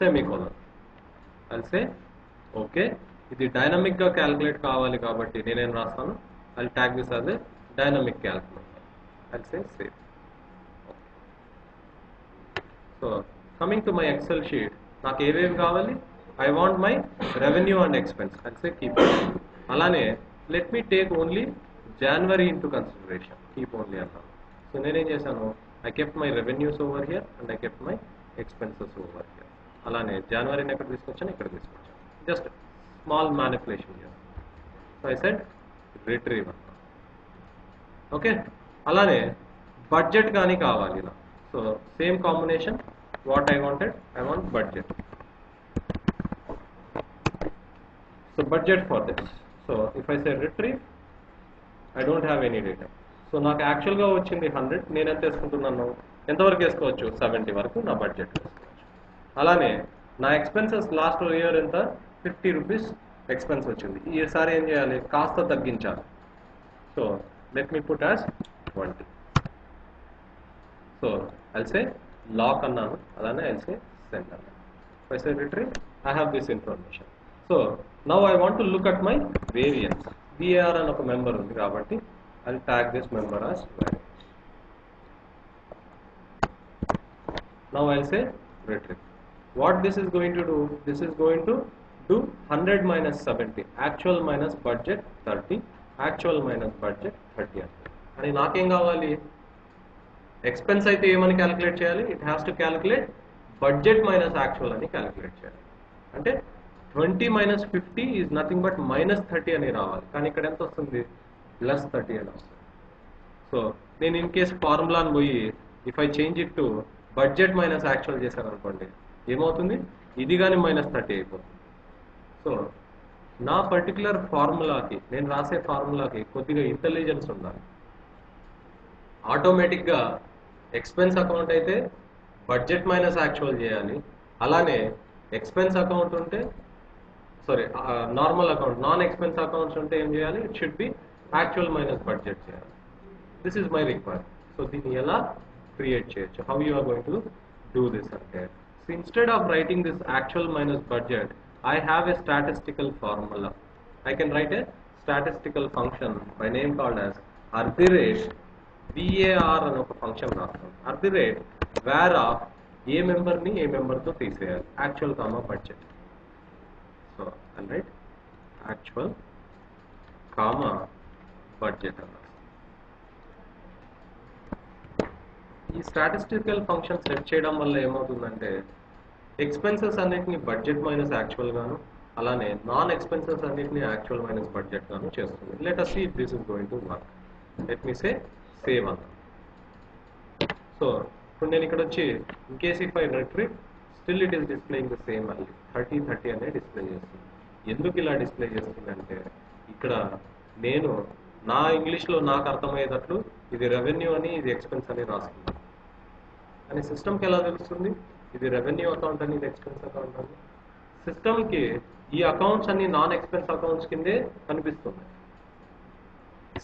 semicolon also okay. ఇది డైనమిక్గా క్యాలిక్యులేట్ కావాలి కాబట్టి నేనేం రాస్తాను? ఐ ట్యాగ్ దిస్ అదే dynamic calculator also save so coming to my Excel sheet నాకు ఏవేవి కావాలి? I want my revenue and expense also keep అలానే let me take only January into consideration keep only అన్నాను. సో నేనేం చేశాను? I kept my revenues over here and I kept my expenses over here అలానే జనవరిని ఎక్కడ తీసుకొచ్చాను ఇక్కడ తీసుకొచ్చాను. Just small manipulation so I said retrieve okay అలానే బడ్జెట్ కానీ కావాలి ఇలా. So same combination what I wanted I want budget so budget for this so if I say retrieve I don't have any data so నాకు యాక్చువల్గా వచ్చింది హండ్రెడ్ నేను ఎంత వేసుకుంటున్నాను? ఎంతవరకు వేసుకోవచ్చు? సెవెంటీ వరకు నా బడ్జెట్ వేసుకోవచ్చు అలానే నా ఎక్స్పెన్సెస్ లాస్ట్ ఇయర్ ఎంత? ఫిఫ్టీ రూపీస్ ఎక్స్పెన్స్ వచ్చింది. ఈసారి ఏం చేయాలి? కాస్త తగ్గించాలి. So let me put as twenty so also lock అన్నాను. అలానే అల్సే సెండ్ అన్నాను. ఫెసిలిటరీ I have this information so now I want to look at my variance VR అని ఒక మెంబర్ ఉంది కాబట్టి అది tag this member as now I'll say retrieve. What this is going to do, this is going to do 100 minus 70, actual minus budget 30, actual minus budget 30 అని నాకేం కావాలి? ఎక్స్పెన్స్ అయితే ఏమని క్యాలిక్యులేట్ చేయాలి? It has to calculate budget minus actual అని క్యాలిక్యులేట్ చేయాలి. అంటే twenty minus fifty is nothing but minus thirty అని రావాలి. కానీ ఇక్కడ ఎంత వస్తుంది? ప్లస్ థర్టీ అని వస్తుంది. సో నేను ఇన్ కేస్ ఫార్ములాని పోయి if I change it to budget minus actual చేశాను అనుకోండి ఏమవుతుంది? ఇది కానీ మైనస్ థర్టీ అయిపోతుంది. సో నా పర్టికులర్ ఫార్ములాకి నేను రాసే ఫార్ములాకి కొద్దిగా ఇంటెలిజెన్స్ ఉండాలి. ఆటోమేటిక్గా ఎక్స్పెన్స్ అకౌంట్ అయితే బడ్జెట్ మైనస్ యాక్చువల్ చేయాలి. అలానే ఎక్స్పెన్స్ అకౌంట్ ఉంటే sorry normal account non expense accounts ఉంటే ఏం చేయాలి? It should be actual minus budget చేయాలి. This is my require so దీన్ని ఎలా క్రియేట్ చేయొచ్చు? How you are going to do this అంటే so instead of writing this actual minus budget I have a statistical formula I can write a statistical function by name called as at the rate VAR అని ఒక ఫంక్షన్ రాస్తాం. At the rate VAR of ఏ మెంబర్ని ఏ మెంబర్తో తీసేయాలి. Actual comma budget so and write actual comma budget అన్నారు ఈ స్టాటిస్టికల్ ఫంక్షన్ సెట్ చేయడం వల్ల ఏమవుతుందంటే ఎక్స్పెన్సెస్ అన్నిటిని బడ్జెట్ మైనస్ యాక్చువల్ గాను అలానే నాన్ ఎక్స్పెన్సెస్ అన్నిటిని యాక్చువల్ మైనస్ బడ్జెట్ గాను చేస్తుంది. Let us see this is going to work let me say save అంత సో ఇప్పుడు నేను ఇక్కడ వచ్చి in case if I retrieve still it is displaying the same value thirty thirty అనే డిస్ప్లే చేస్తుంది. ఎందుకు ఇలా డిస్ప్లే చేస్తుంది అంటే ఇక్కడ నేను నా ఇంగ్లీష్లో నాకు అర్థమయ్యేటట్లు ఇది రెవెన్యూ అని ఇది ఎక్స్పెన్స్ అని రాసుకున్నాను కానీ సిస్టమ్కి ఎలా తెలుస్తుంది? ఇది రెవెన్యూ అకౌంట్ అని ఇది ఎక్స్పెన్స్ అకౌంట్ అని. సిస్టమ్కి ఈ అకౌంట్స్ అన్ని నాన్ ఎక్స్పెన్స్ అకౌంట్స్ కిందే కనిపిస్తుంది.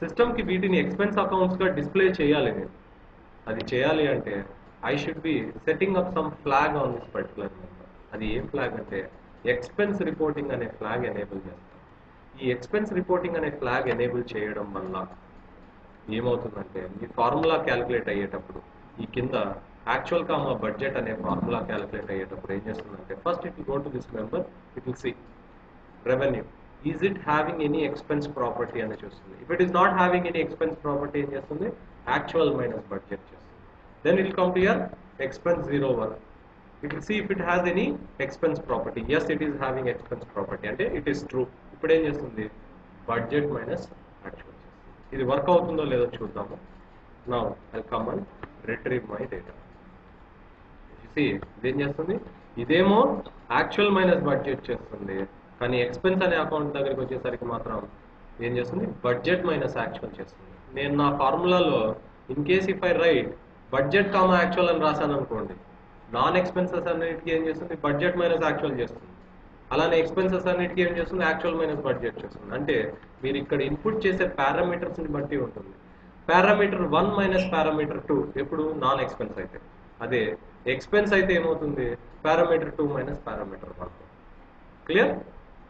సిస్టమ్కి వీటిని ఎక్స్పెన్స్ అకౌంట్స్గా డిస్ప్లే చేయాలి నేను. అది చేయాలి అంటే I should be setting up some flag on this particular number అది ఏం ఫ్లాగ్ అంటే ఎక్స్పెన్స్ రిపోర్టింగ్ అనే ఫ్లాగ్ ఎనేబుల్ చేస్తాం. ఈ ఎక్స్పెన్స్ రిపోర్టింగ్ అనే ఫ్లాగ్ ఎనేబుల్ చేయడం వల్ల ఏమవుతుందంటే ఈ ఫార్ములా క్యాలిక్యులేట్ అయ్యేటప్పుడు ఈ కింద యాక్చువల్ కామా బడ్జెట్ అనే ఫార్ములా క్యాలిక్యులేట్ అయ్యేటప్పుడు ఏం చేస్తుందంటే first it go to this member it will see revenue is it having any expense property అని చూస్తుంది. If it is not having any expense property ఏం చేస్తుంది? యాక్చువల్ మైనస్ బడ్జెట్ చేస్తుంది. Then it come to your expense zero one it will see if it has any expense property yes it is having expense property అంటే ఇట్ ఈస్ ట్రూ ఇప్పుడు ఏం చేస్తుంది? బడ్జెట్ మైనస్ యాక్చువల్ ఇది వర్క్ అవుతుందో లేదో చూద్దాము. Now welcome come and retrieve my data see ఇదేం చేస్తుంది? ఇదేమో యాక్చువల్ మైనస్ బడ్జెట్ చేస్తుంది. కానీ ఎక్స్పెన్స్ అనే అకౌంట్ దగ్గరికి వచ్చేసరికి మాత్రం ఏం చేస్తుంది? బడ్జెట్ మైనస్ యాక్చువల్ చేస్తుంది. నేను నా ఫార్ములాలో in case if I write budget comma actual అని రాశాను అనుకోండి నాన్ ఎక్స్పెన్సెస్ అన్నిటికీ ఏం చేస్తుంది? బడ్జెట్ మైనస్ యాక్చువల్ చేస్తుంది. అలానే ఎక్స్పెన్సెస్ అన్నిటికీ ఏం చేస్తుంది? యాక్చువల్ మైనస్ బడ్జెట్ చేస్తుంది. అంటే మీరు ఇక్కడ ఇన్పుట్ చేసే పారామీటర్స్ని బట్టి ఉంటుంది. Parameter one minus parameter two ఎప్పుడు? నాన్ ఎక్స్పెన్స్ అయితే. అదే ఎక్స్పెన్స్ అయితే ఏమవుతుంది? Parameter two minus parameter one clear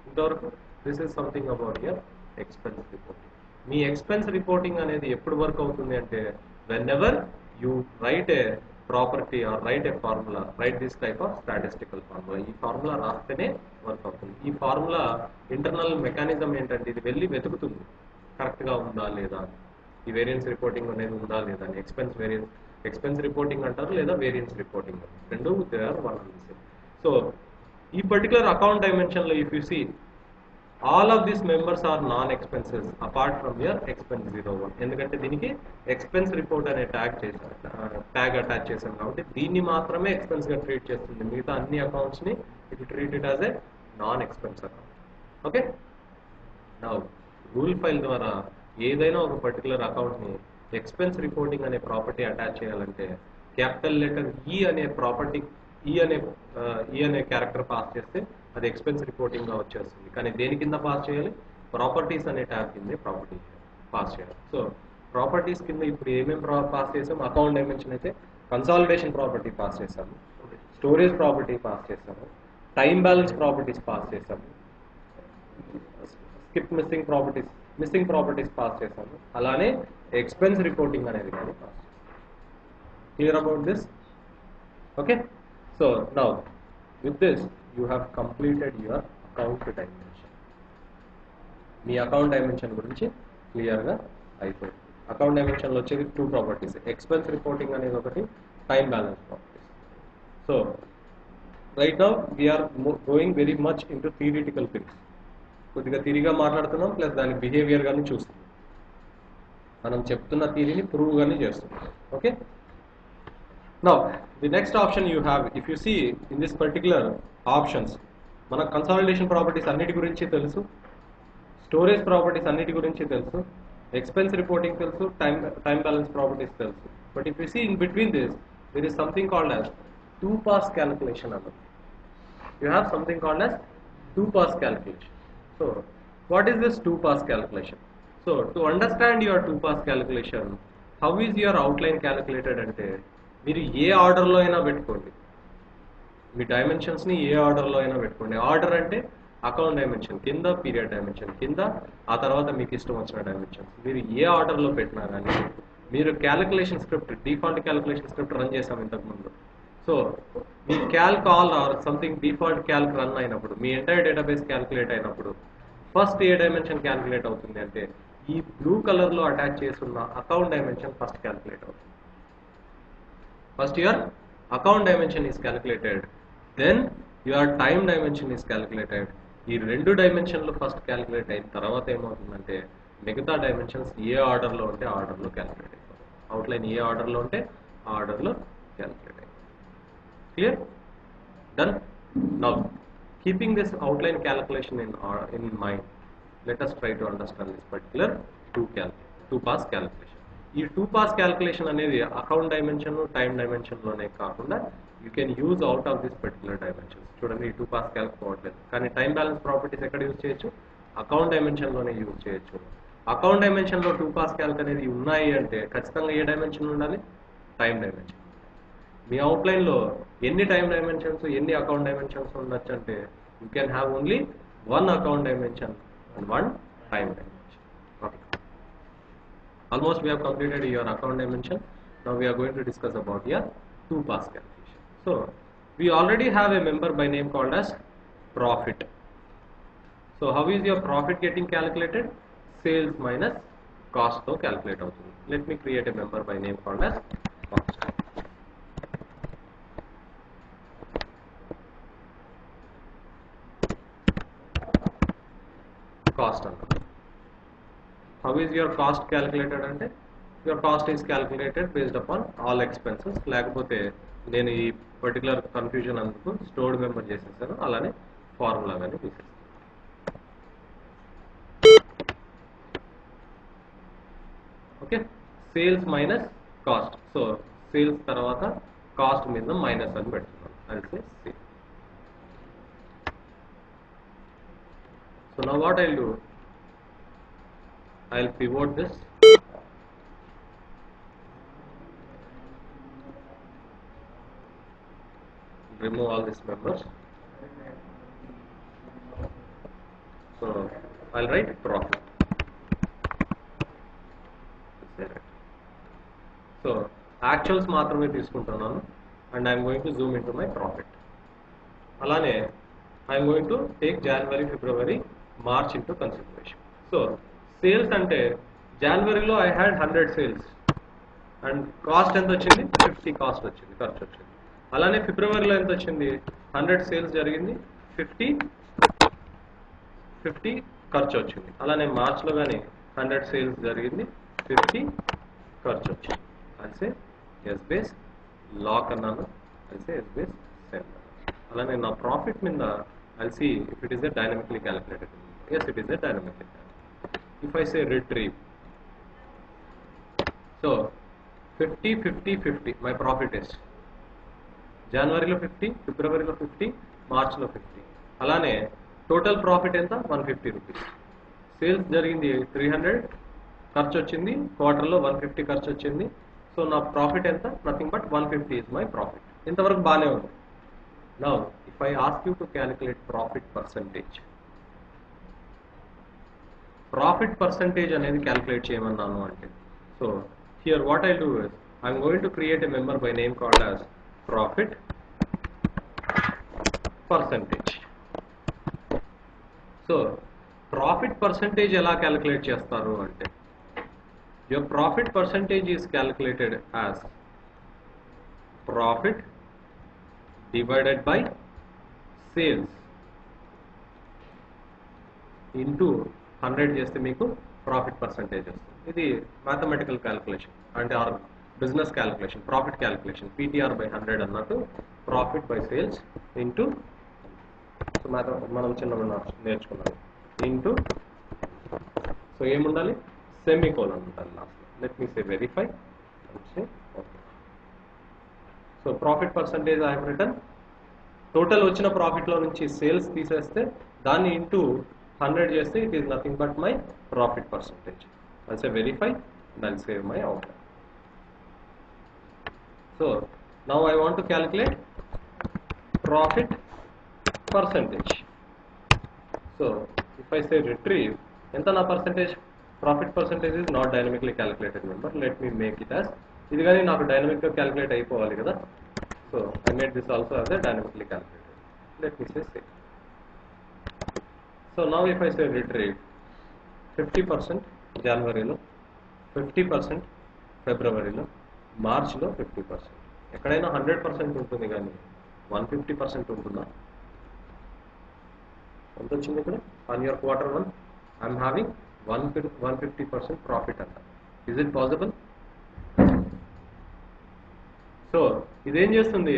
ఇంతవరకు this is something about your expense reporting me expense reporting అనేది ఎప్పుడు వర్క్ అవుతుంది అంటే whenever you write a property or write a formula right this type of statistical formula ఈ ఫార్ములా రాస్తేనే వర్క్ అవుతుంది. ఈ ఫార్ములా ఇంటర్నల్ మెకానిజం ఏంటంటే ఇది వెళ్ళి వెతుకుతుంది. కరెక్ట్గా ఉందా లేదా? ఈ వేరియన్స్ రిపోర్టింగ్ అనేది ఉందా లేదా ఎక్స్పెన్స్ వేరియన్స్ ఎక్స్పెన్స్ రిపోర్టింగ్ అంటారు లేదా వేరియన్స్ రిపోర్టింగ్ రెండు they are one and so ఈ particular account డైమెన్షన్లో if you see all of these members are non expenses apart from your expense zero one ఎందుకంటే దీనికి ఎక్స్పెన్స్ రిపోర్ట్ అనే ట్యాగ్ చేశారు. ట్యాగ్ అటాచ్ చేశాం కాబట్టి దీన్ని మాత్రమే ఎక్స్పెన్స్గా ట్రీట్ చేస్తుంది. మిగతా అన్ని అకౌంట్స్ని it treat it as a non expense account okay నా రూల్ ఫైల్ ద్వారా ఏదైనా ఒక పర్టికులర్ అకౌంట్ని ఎక్స్పెన్స్ రిపోర్టింగ్ అనే ప్రాపర్టీ అటాచ్ చేయాలంటే క్యాపిటల్ లెటర్ ఈ అనే ప్రాపర్టీ ఈ అనే ఈ e అనే క్యారెక్టర్ పాస్ చేస్తే అది ఎక్స్పెన్స్ రిపోర్టింగ్గా వచ్చేస్తుంది. కానీ దేని కింద పాస్ చేయాలి? ప్రాపర్టీస్ అనే ట్యాబ్ కింద ప్రాపర్టీ పాస్ చేయాలి. సో ప్రాపర్టీస్ కింద ఇప్పుడు ఏమేమి పాస్ చేసాం? అకౌంట్ డైమెన్షన్ అయితే కన్సాలిడేషన్ ప్రాపర్టీ పాస్ చేసాము. స్టోరేజ్ ప్రాపర్టీ పాస్ చేసాము. టైం బ్యాలెన్స్ ప్రాపర్టీస్ పాస్ చేసాము. Skip missing properties missing properties pass చేసాము. అలానే ఎక్స్పెన్స్ రిపోర్టింగ్ అనేది కానీ clear about this okay so now with this you have completed your account dimension me account dimension గురించి క్లియర్గా అయిపోయింది. అకౌంట్ డైమెన్షన్లో వచ్చేది టూ ప్రాపర్టీస్ ఎక్స్పెన్స్ రిపోర్టింగ్ అనేది ఒకటి time balance properties so right now we're going very much into theoretical things కొద్దిగా తిరిగా మాట్లాడుతున్నాం ప్లస్ దాని బిహేవియర్ కానీ చూస్తున్నాం. మనం చెప్తున్న థీరీని ప్రూవ్ కానీ చేస్తున్నాం ఓకే నా the next option you have if you see in this particular options మన కన్సాలిడేషన్ ప్రాపర్టీస్ అన్నిటి గురించి తెలుసు స్టోరేజ్ ప్రాపర్టీస్ అన్నిటి గురించి తెలుసు ఎక్స్పెన్స్ రిపోర్టింగ్ తెలుసు టైం టైం బ్యాలెన్స్ ప్రాపర్టీస్ తెలుసు but if you see in between this there is something called as two pass calculation అన్నది you have something called as two pass calculation. So, what is this two pass calculation? So, to understand your two pass calculation, how is your outline calculated అంటే మీరు ఏ ఆర్డర్లో అయినా పెట్టుకోండి. మీ డైమెన్షన్స్ని ఏ ఆర్డర్లో అయినా పెట్టుకోండి. ఆర్డర్ అంటే అకౌంట్ డైమెన్షన్ కింద పీరియడ్ డైమెన్షన్ కింద ఆ తర్వాత మీకు ఇష్టం వచ్చిన డైమెన్షన్స్ మీరు ఏ ఆర్డర్లో పెట్టినా కానీ మీరు calculation script default calculation script run చేసాం ఇంతకుముందు. So me calc all or something default calc run అయినప్పుడు మీ ఎంటైర్ డేటాబేస్ క్యాలిక్యులేట్ అయినప్పుడు ఫస్ట్ ఏ డైమెన్షన్ క్యాలిక్యులేట్ అవుతుంది అంటే ఈ బ్లూ కలర్లో అటాచ్ చేస్తున్న అకౌంట్ డైమెన్షన్ ఫస్ట్ క్యాలిక్యులేట్ అవుతుంది. First your account dimension is calculated. Then your time dimension is calculated ఈ రెండు డైమెన్షన్లు ఫస్ట్ క్యాలిక్యులేట్ అయిన తర్వాత ఏమవుతుందంటే మిగతా డైమెన్షన్స్ ఏ ఆర్డర్లో ఉంటే ఆర్డర్లో క్యాలిక్యులేట్ అయిపోతుంది అవుట్లైన్ ఏ ఆర్డర్లో ఉంటే ఆ ఆర్డర్లో క్యాలిక్యులేట్ అయిపోతుంది clear done now keeping this outline calculation in in mind let us try to understand this particular two calc two pass calculation ఈ టూ పాస్ క్యాలిక్యులేషన్ అనేది అకౌంట్ డైమెన్షన్ టైం డైమెన్షన్లోనే కాకుండా you can use out of this particular dimension చూడండి ఈ టూ పాస్ క్యాల్క్ పోవట్లేదు. కానీ టైం బ్యాలెన్స్ ప్రాపర్టీస్ ఎక్కడ యూజ్ చేయొచ్చు? అకౌంట్ డైమెన్షన్లోనే యూజ్ చేయొచ్చు. అకౌంట్ డైమెన్షన్లో టూ పాస్ క్యాల్క్ అనేది ఉన్నాయి అంటే ఖచ్చితంగా ఏ డైమెన్షన్ ఉండాలి? టైం డైమెన్షన్ మీ అవుట్లైన్లో ఎన్ని టైం డైమెన్షన్స్ ఎన్ని అకౌంట్ డైమెన్షన్స్ ఉండొచ్చు అంటే you can have only one account dimension and one time dimension. Okay. Almost we have completed your account dimension. Now we are going to discuss about your two pass calculation. So we already have a member by name called as profit. So how is your profit getting calculated? Sales minus cost to calculate. Let me create a member by name called as cost cost how is your cost cost అంటే your cost is calculated based upon all expenses లేకపోతే నేను ఈ పర్టికులర్ కన్ఫ్యూజన్ అందుకు స్టోర్డ్ మెంబర్ చేసేసాను. అలానే ఫార్ములా కానీ తీసేస్తాను. Okay sales minus cost so sales తర్వాత కాస్ట్ మీద మైనస్ అని పెడుతున్నాను అది sales So now what I'll do, I'll pivot this. Remove all these members. So I'll write profit. So actuals మాత్రమే తీసుకుంటున్నాను and I'm going to zoom in to my profit అలానే I'm going to take January February March into consideration so sales అంటే జనవరిలో I had hundred sales and cost ఎంత వచ్చింది? ఫిఫ్టీ కాస్ట్ వచ్చింది ఖర్చు వచ్చింది. అలానే ఫిబ్రవరిలో ఎంత వచ్చింది? హండ్రెడ్ సేల్స్ జరిగింది ఫిఫ్టీ ఫిఫ్టీ ఖర్చు వచ్చింది. అలానే మార్చ్లో కానీ హండ్రెడ్ సేల్స్ జరిగింది ఫిఫ్టీ ఖర్చు వచ్చింది. అయితే ఎస్ బేస్ లాక్ అన్నాను. అయితే ఎస్ బేస్ సేమ్ అలానే నా ప్రాఫిట్ మీద కలిసి if it is a dynamically calculated yes it is a dynamically if I say retrieve. So 50, 50, 50, my profit is. జనవరిలో ఫిఫ్టీ ఫిబ్రవరిలో ఫిఫ్టీ మార్చ్లో ఫిఫ్టీ అలానే టోటల్ ప్రాఫిట్ ఎంత? వన్ ఫిఫ్టీ రూపీస్ సేల్స్ జరిగింది త్రీ హండ్రెడ్ ఖర్చు వచ్చింది. క్వార్టర్లో వన్ ఫిఫ్టీ ఖర్చు వచ్చింది. సో నా ప్రాఫిట్ ఎంత? Nothing but one fifty is my profit ఇంతవరకు బాగానే ఉంది. Now if I ask you to calculate profit percentage profit percentage అనేది క్యాలిక్యులేట్ చేయమన్నాను అంటే. So here what I do is I'm going to create a member by name called as profit percentage so profit percentage ఎలా క్యాలిక్యులేట్ చేస్తారు అంటే your profit percentage is calculated as profit divided by sales into hundred చేస్తే మీకు ప్రాఫిట్ పర్సంటేజ్ వస్తుంది. ఇది మ్యాథమెటికల్ క్యాలిక్యులేషన్ అంటే or business calculation profit calculation PTR by hundred అన్నట్టు profit by sales into so మనం చిన్న నేర్చుకున్నాం. ఇంటూ సో ఏముండాలి? సెమీ కోలన్ ఉండాలి last let me say verify okay so profit percentage I return total వచ్చిన ప్రాఫిట్లో నుంచి సేల్స్ తీసేస్తే దాన్ని into హండ్రెడ్ చేస్తే it is nothing but my profit percentage I'll say verify and I'll save my outline. So now I want to calculate profit percentage. So if I say retrieve, ఎంత నా percentage profit percentage is not dynamically calculated number let me make it as ఇది కానీ నాకు డైనమిక్గా క్యాలిక్యులేట్ అయిపోవాలి కదా so I made this also as a dynamically calculated let me say save So now if I say retrieve fifty percent జనవరిలో ఫిఫ్టీ పర్సెంట్ ఫిబ్రవరిలో మార్చ్లో ఫిఫ్టీ పర్సెంట్ ఎక్కడైనా హండ్రెడ్ పర్సెంట్ ఉంటుంది కానీ వన్ ఫిఫ్టీ పర్సెంట్ ఉంటుందా? ఎంత వచ్చింది ఇక్కడ on your quarter one I'm having one one fifty percent profit అంట. ఇస్ ఇట్ పాసిబుల్ సో ఇదేం చేస్తుంది?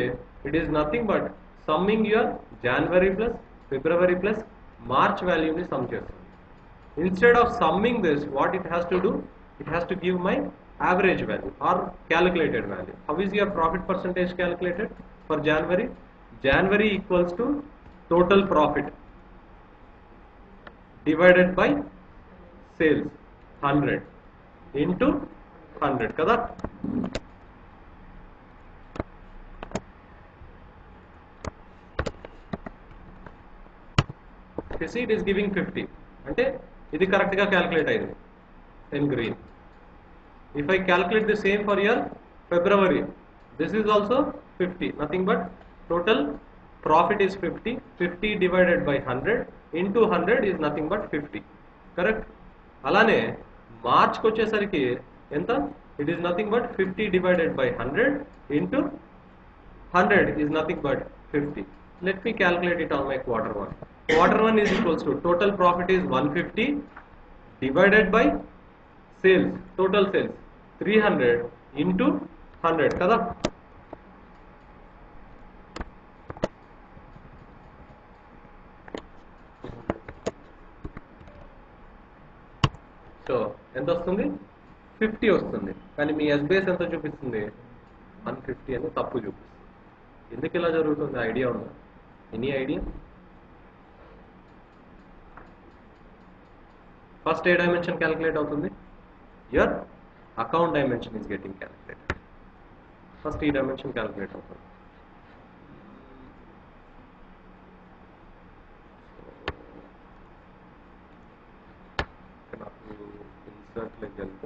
It is nothing but summing your January plus February plus March వాల్యూని సమ్ చేస్తుంది instead of summing this what it has to do it has to give my average value or calculated value. How is your profit percentage calculated for January? January equals to total profit divided by sales 100 into 100 కదా Okay, see it is giving అంటే ఇది కరెక్ట్గా క్యాలిక్యులేట్ అయింది ten green if I calculate the same for year February this is also fifty nothing but total profit is fifty fifty divided by hundred into hundred is nothing but fifty correct అలానే మార్చ్కి వచ్చేసరికి ఎంత it is nothing but fifty divided by hundred into hundred is nothing but fifty let me calculate it on my quarter one quarter one is equals to total profit is one fifty divided by sales total sales three hundred into hundred కదా సో ఎంత వస్తుంది? ఫిఫ్టీ వస్తుంది. కానీ మీ ఎస్బీఎస్ ఎంత చూపిస్తుంది? వన్ ఫిఫ్టీ అని తప్పు చూపిస్తుంది. ఎందుకు ఇలా జరుగుతుంది? ఐడియా ఉందా? ఎనీ ఐడియా ఫస్ట్ ఏ డైమెన్షన్ క్యాలిక్యులేట్ అవుతుంది? Your account dimension is getting calculate first ఈ డైమెన్షన్ క్యాలిక్యులేట్ అవుతుంది. నాకు ఇన్సర్ట్లోకి వెళ్తే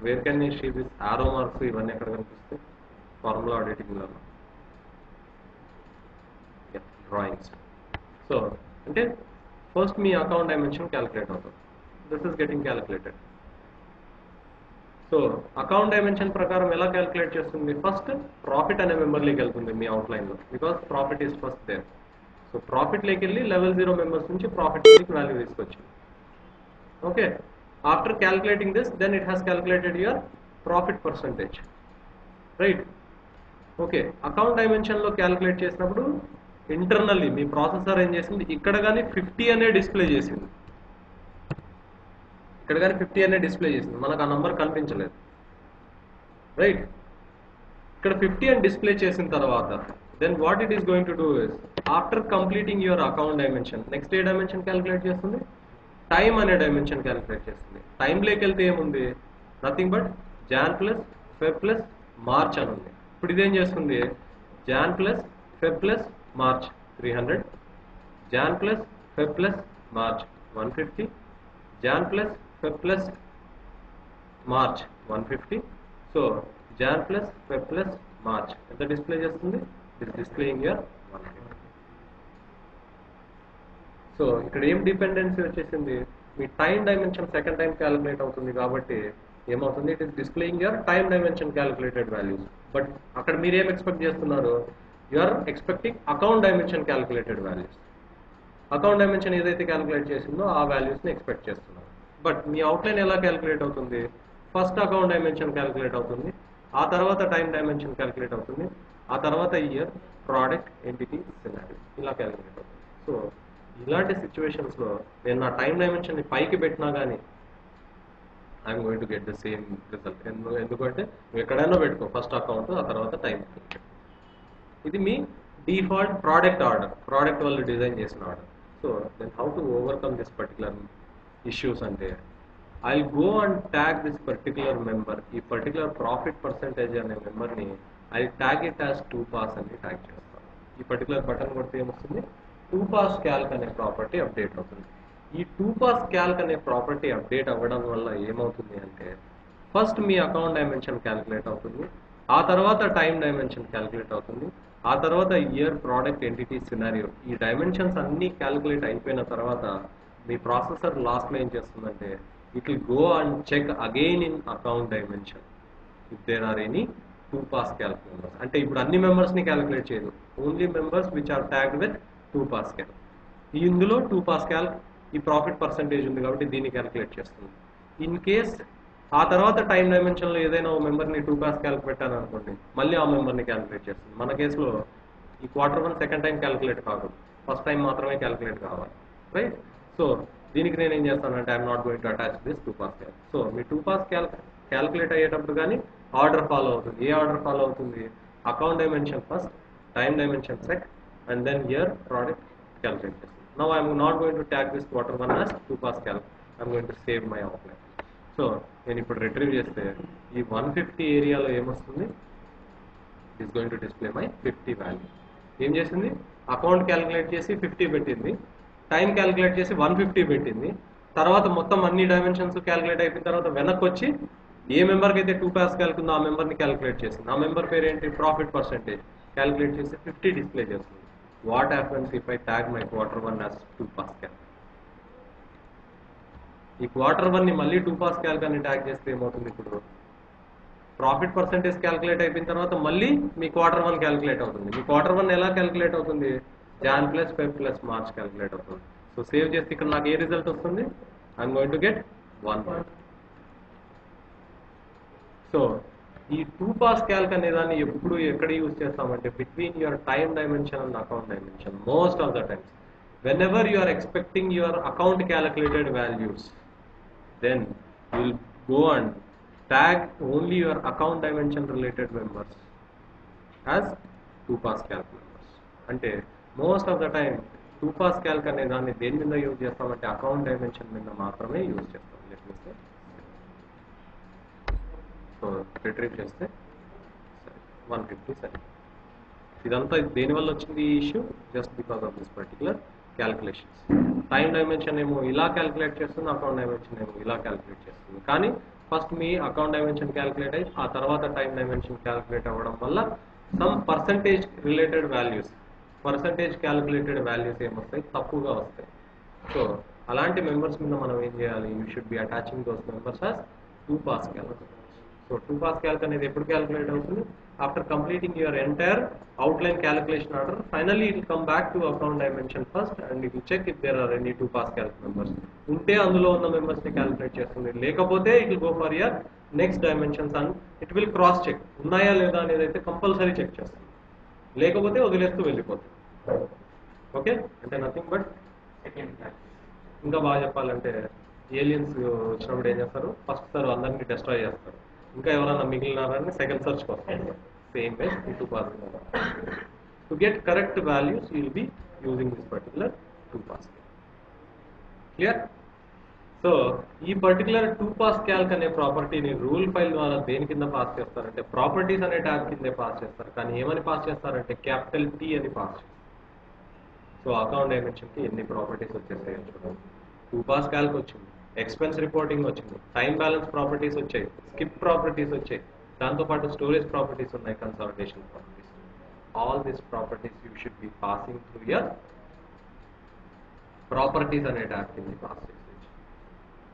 so where can see this arrow marks ఇవన్నీ ఎక్కడ కనిపిస్తాయి ఫార్ములా ఆడిటింగ్లో డ్రాయింగ్స్ సో అంటే ఫస్ట్ మీ అకౌంట్ డైమెన్షన్ క్యాలిక్యులేట్ అవుతుంది. This is getting calculated so account dimension ప్రకారం ఎలా క్యాలిక్యులేట్ చేస్తుంది? ఫస్ట్ ప్రాఫిట్ అనే మెంబర్లోకి వెళ్తుంది మీ అవుట్లైన్లో because profit is first there so ప్రాఫిట్లోకి వెళ్ళి లెవెల్ జీరో మెంబర్స్ నుంచి ప్రాఫిట్ వాల్యూ తీసుకొచ్చింది. Okay after calculating this then it has calculated your profit percentage. Right? Okay account డైమెన్షన్లో calculate చేసినప్పుడు ఇంటర్నల్లీ మీ ప్రాసెసర్ ఏం చేసింది? ఇక్కడ కానీ ఫిఫ్టీ అనే డిస్ప్లే చేసింది. ఇక్కడ కానీ ఫిఫ్టీ అనే డిస్ప్లే చేసింది. మనకు ఆ నంబర్ కనిపించలేదు. రైట్ ఇక్కడ ఫిఫ్టీ అని డిస్ప్లే చేసిన తర్వాత then what it is going to do is after completing your account dimension next A dimension calculate చేస్తుంది? టైం అనే డైమెన్షన్ క్యాలిక్యులేట్ చేస్తుంది. టైంలోకి వెళ్తే ఏముంది? Nothing but Jan plus Feb plus March అని ఉంది. ఇప్పుడు ఇదేం చేస్తుంది? Jan plus Feb plus March three hundred Jan plus Feb plus March one fifty Jan plus Feb plus March one fifty. So Jan plus Feb plus March ఎంత డిస్ప్లే చేస్తుంది? It displaying year one fifty so ఇక్కడ ఏం డిపెండెన్సీ వచ్చేసింది? మీ time dimension second time calculate అవుతుంది కాబట్టి ఏమవుతుంది? It is displaying your time dimension calculated values but అక్కడ మీరు ఏం ఎక్స్పెక్ట్ చేస్తున్నారు? You are expecting account dimension calculated values account dimension ఏదైతే క్యాలిక్యులేట్ చేసిందో ఆ వాల్యూస్ని ఎక్స్పెక్ట్ చేస్తున్నారు. బట్ మీ అవుట్లైన్ ఎలా క్యాలిక్యులేట్ అవుతుంది? ఫస్ట్ అకౌంట్ డైమెన్షన్ క్యాలిక్యులేట్ అవుతుంది. ఆ తర్వాత టైం డైమెన్షన్ క్యాలిక్యులేట్ అవుతుంది. ఆ తర్వాత ఇయర్ ప్రోడక్ట్ ఎంటిటీ సినారీ ఇలా క్యాలిక్యులేట్ అవుతుంది. సో ఇలాంటి సిచ్యువేషన్స్లో నేను నా టైం డైమెన్షన్ని పైకి పెట్టినా కానీ I'm going to get the same result ఎందుకంటే నువ్వు ఎక్కడైనా పెట్టుకో ఫస్ట్ అకౌంట్ ఆ తర్వాత టైం ఇది మీ డిఫాల్ట్ ప్రోడక్ట్ ఆర్డర్ ప్రోడక్ట్ వాళ్ళు డిజైన్ చేసిన order so then how to overcome this particular issues అంటే I go and tag this particular member ఈ పర్టికులర్ ప్రాఫిట్ పర్సంటేజ్ అనే మెంబర్ని I tag it as two pass అని ట్యాగ్ చేస్తాను. ఈ పర్టికులర్ బటన్ కొడితే ఏమొస్తుంది? టూ పాస్ క్యాల్క్ అనే ప్రాపర్టీ అప్డేట్ అవుతుంది. ఈ టూ పాస్ క్యాల్క్ అనే ప్రాపర్టీ అప్డేట్ అవ్వడం వల్ల ఏమవుతుంది అంటే ఫస్ట్ మీ అకౌంట్ డైమెన్షన్ క్యాలిక్యులేట్ అవుతుంది ఆ తర్వాత టైం డైమెన్షన్ క్యాలిక్యులేట్ అవుతుంది ఆ తర్వాత ఇయర్ ప్రోడక్ట్ ఎంటిటీ సినారియో ఈ డైమెన్షన్స్ అన్ని క్యాలిక్యులేట్ అయిపోయిన తర్వాత మీ ప్రాసెసర్ లాస్ట్లో ఏం చేస్తుందంటే it will go and check again in account dimension if there are any two pass calc members అంటే ఇప్పుడు అన్ని మెంబర్స్ని క్యాలిక్యులేట్ చేయదు. Only members which are tagged with two pass calc ఇందులో టూ పాస్ క్యాల్క్ ఈ ప్రాఫిట్ పర్సంటేజ్ ఉంది కాబట్టి దీన్ని క్యాలిక్యులేట్ చేస్తుంది. ఇన్ కేస్ ఆ తర్వాత టైం డైమెన్షన్లో ఏదైనా ఓ మెంబర్ని టూ పాస్ క్యాల్క్ పెట్టాను అనుకోండి మళ్ళీ ఆ మెంబర్ని క్యాలిక్యులేట్ చేస్తుంది. మన కేసులో ఈ quarter one second time calculate కాదు. ఫస్ట్ టైం మాత్రమే క్యాలిక్యులేట్ కావాలి. రైట్ సో దీనికి నేను ఏం చేస్తానంటే I'm not going to attach this two pass calc so me two pass calc calculate అయ్యేటప్పుడు కానీ ఆర్డర్ ఫాలో అవుతుంది. ఏ ఆర్డర్ ఫాలో అవుతుంది? Account dimension first time dimension second and then year product calculate చేస్తుంది no I'm not going to tag this quarter one as two pass calc I'm going to save my outline so నేను ఇప్పుడు రిట్రీవ్ చేస్తే ఈ వన్ ఫిఫ్టీ ఏరియాలో ఏమొస్తుంది? Is going to display my fifty value ఏం చేసింది? అకౌంట్ క్యాలిక్యులేట్ చేసి ఫిఫ్టీ పెట్టింది. టైం క్యాలిక్యులేట్ చేసి వన్ ఫిఫ్టీ పెట్టింది. తర్వాత మొత్తం అన్ని డైమెన్షన్స్ క్యాలిక్యులేట్ అయిపోయిన తర్వాత వెనక్కి వచ్చి ఏ మెంబర్కి అయితే టూ పాస్ క్యాల్కుందో ఆ మెంబర్ని క్యాలిక్యులేట్ చేసింది. ఆ మెంబర్ పేరు ఏంటి ప్రాఫిట్ పర్సెంటేజ్ క్యాలిక్యులేట్ చేసి ఫిఫ్టీ డిస్ప్లే చేస్తుంది. What happens if I tag my quarter one as two pass ఈ క్వార్టర్ వన్ని మళ్ళీ టూ పాస్ క్యాల్క్ అని ట్యాగ్ చేస్తే ఏమవుతుంది ఇప్పుడు? ప్రాఫిట్ పర్సెంటేజ్ క్యాల్కులేట్ అయిపోయిన తర్వాత మళ్ళీ మీ క్వార్టర్ వన్ క్యాలిక్యులేట్ అవుతుంది. మీ క్వార్టర్ వన్ ఎలా క్యాల్కులేట్ అవుతుంది? Jan plus Feb plus March calculate అవుతుంది. సో సేవ్ చేస్తే ఇక్కడ నాకు ఏ రిజల్ట్ వస్తుంది? I'm going to get one point so ఈ టూ పాస్ క్యాల్క్ అనే దాన్ని ఎప్పుడు ఎక్కడ యూజ్ చేస్తామంటే between your time dimension and account dimension most of the times. Whenever you are expecting your account calculated values then will go and tag only your account dimension related members as two pass calc members అంటే most of the time two pass calc అనే దాన్ని దేని మీద యూజ్ చేస్తామంటే అకౌంట్ డైమెన్షన్ మీద మాత్రమే యూజ్ చేస్తాం. లేకపోతే సో రిట్రీవ్ చేస్తే వన్ ఫిఫ్టీ సరే. ఇదంతా దేని వల్ల వచ్చింది ఈ issue just because of this particular calculations time dimension ఏమో ఇలా క్యాల్కులేట్ చేస్తుంది అకౌంట్ డైమెన్షన్ ఏమో ఇలా క్యాల్కులేట్ చేస్తుంది. కానీ ఫస్ట్ మీ అకౌంట్ డైమెన్షన్ క్యాల్కులేట్ అయ్యి ఆ తర్వాత టైం డైమెన్షన్ క్యాల్కులేట్ అవ్వడం వల్ల some percentage related values percentage calculated values ఏమొస్తాయి? తప్పుగా వస్తాయి. సో అలాంటి మెంబర్స్ మీద మనం ఏం చేయాలి? You should be attaching those members as two pass calc so two pass calc అనేది ఎప్పుడు క్యాలిక్యులేట్ అవుతుంది? After completing your entire outline calculation order finally it come back to account dimension first and it check if there are any two pass calc members ఉంటే అందులో ఉన్న మెంబర్స్ని క్యాలిక్యులేట్ చేస్తుంది. లేకపోతే it will go for your next dimensions and it will cross check ఉన్నాయా లేదా అనేది అయితే కంపల్సరీ చెక్ చేస్తుంది. లేకపోతే వదిలేస్తూ వెళ్ళిపోతుంది. ఓకే అంటే నథింగ్ బట్ ఇంకా బాగా చెప్పాలంటే ఏలియన్స్ వచ్చినప్పుడు ఏం చేస్తారు? ఫస్ట్ సార్ అందరినీ డెస్ట్రాయ్ చేస్తారు. ఇంకా ఎవరైనా మిగిలినారని సెకండ్ సర్చ్ వస్తారు same way two pass to get correct values will be using this particular two pass clear so ఈ పర్టికులర్ టూ పాస్ క్యాల్క్ అనే ప్రాపర్టీని రూల్ ఫైల్ ద్వారా దేని కింద పాస్ చేస్తారంటే ప్రాపర్టీస్ అనే ట్యాబ్ కిందే పాస్ చేస్తారు. కానీ ఏమని పాస్ చేస్తారంటే క్యాపిటల్ టీ అని పాస్ చేస్తారు. సో అకౌంట్ డైమెన్షన్కి ఎన్ని ప్రాపర్టీస్ వచ్చేసాయి చూడండి. టూ పాస్ క్యాల్క్ వచ్చింది. ఎక్స్పెన్స్ రిపోర్టింగ్ వచ్చింది టైం బ్యాలెన్స్ ప్రాపర్టీస్ వచ్చాయి స్కిప్ ప్రాపర్టీస్ వచ్చాయి. దాంతో పాటు స్టోరేజ్ ప్రాపర్టీస్ ఉన్నాయి consultation properties all this properties you should be passing through your properties అనే ట్యాబ్ కింద పాస్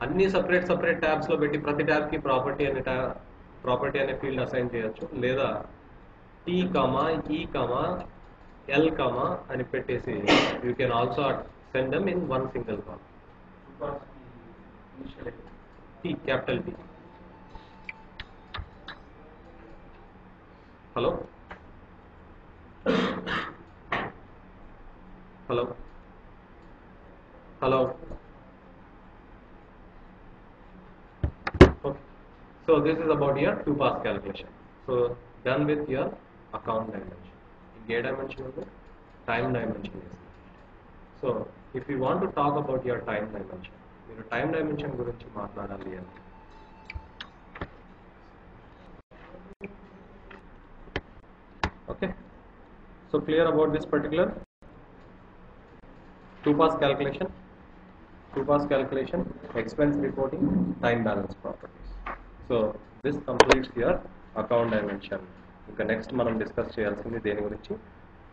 అన్ని సపరేట్ సపరేట్ ట్యాబ్స్లో పెట్టి ప్రతి ట్యాబ్కి ప్రాపర్టీ అనే ప్రాపర్టీ అనే ఫీల్డ్ అసైన్ చేయొచ్చు. లేదా టీ కమా ఈ కమా ఎల్ కమా అని పెట్టేసి you can also send them in one single call T capital B. Hello? Hello? Hello? Okay. So this is about your two-pass calculation. So done with your account dimension. gear dimension is time dimension is. So if you want to talk about your time dimension, మీరు టైం డైమెన్షన్ గురించి మాట్లాడాలి అని. Okay. So clear about this particular two pass calculation. Two pass calculation expense reporting time balance properties. So this completes your account dimension. ఇంకా నెక్స్ట్ మనం డిస్కస్ చేయాల్సింది దేని గురించి?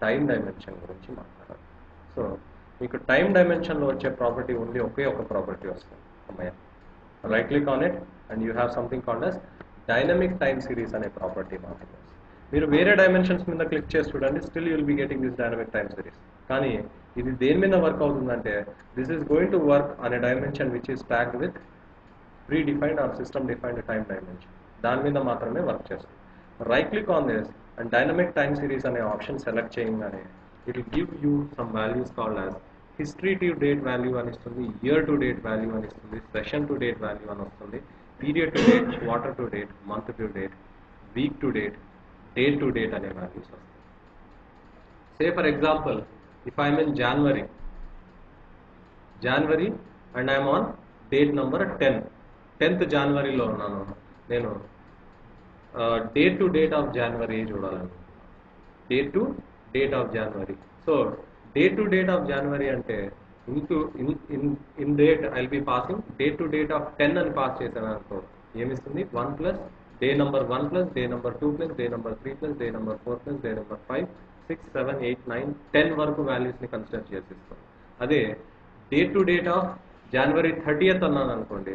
టైం డైమెన్షన్ గురించి మాట్లాడాలి. సో మీకు టైం డైమెన్షన్లో వచ్చే ప్రాపర్టీ ఉండి ఒకే ఒక ప్రాపర్టీ వస్తుంది అమ్మయ్య right click on it and you have something called as dynamic time series అనే ప్రాపర్టీ మాత్రమే మీరు వేరే డైమెన్షన్స్ మీద క్లిక్ చేసి చూడండి still you'll be getting this dynamic time series కానీ ఇది దేని మీద వర్క్ అవుతుందంటే this is going to work అనే dimension which is packed with predefined or system defined time dimension దాని మీద మాత్రమే వర్క్ చేస్తుంది. Right click on this and dynamic time series అనే ఆప్షన్ సెలెక్ట్ చేయగానే it will give you some values called as history to date value అని ఇస్తుంది ఇయర్ టు డేట్ వాల్యూ అని ఇస్తుంది సెషన్ టు డేట్ వాల్యూ అని వస్తుంది period to date quarter <coughs> to date month to date week to date date to date అనే వాల్యూస్ వస్తాయి say for example if I'm in January January and I'm on date number ten tenth జనవరిలో ఉన్నాను నేను date to date of January చూడాలను date to date of January so date to date of January అంటే into in in in date I'll be passing date to date of ten అని పాస్ చేశాను అనుకో ఏమిస్తుంది? One plus day number one plus day number two plus day number three plus day number four plus day number five six seven eight nine ten వరకు వాల్యూస్ని కన్సిడర్ చేసిస్తాం. అదే date to date of January thirtieth అన్నాను అనుకోండి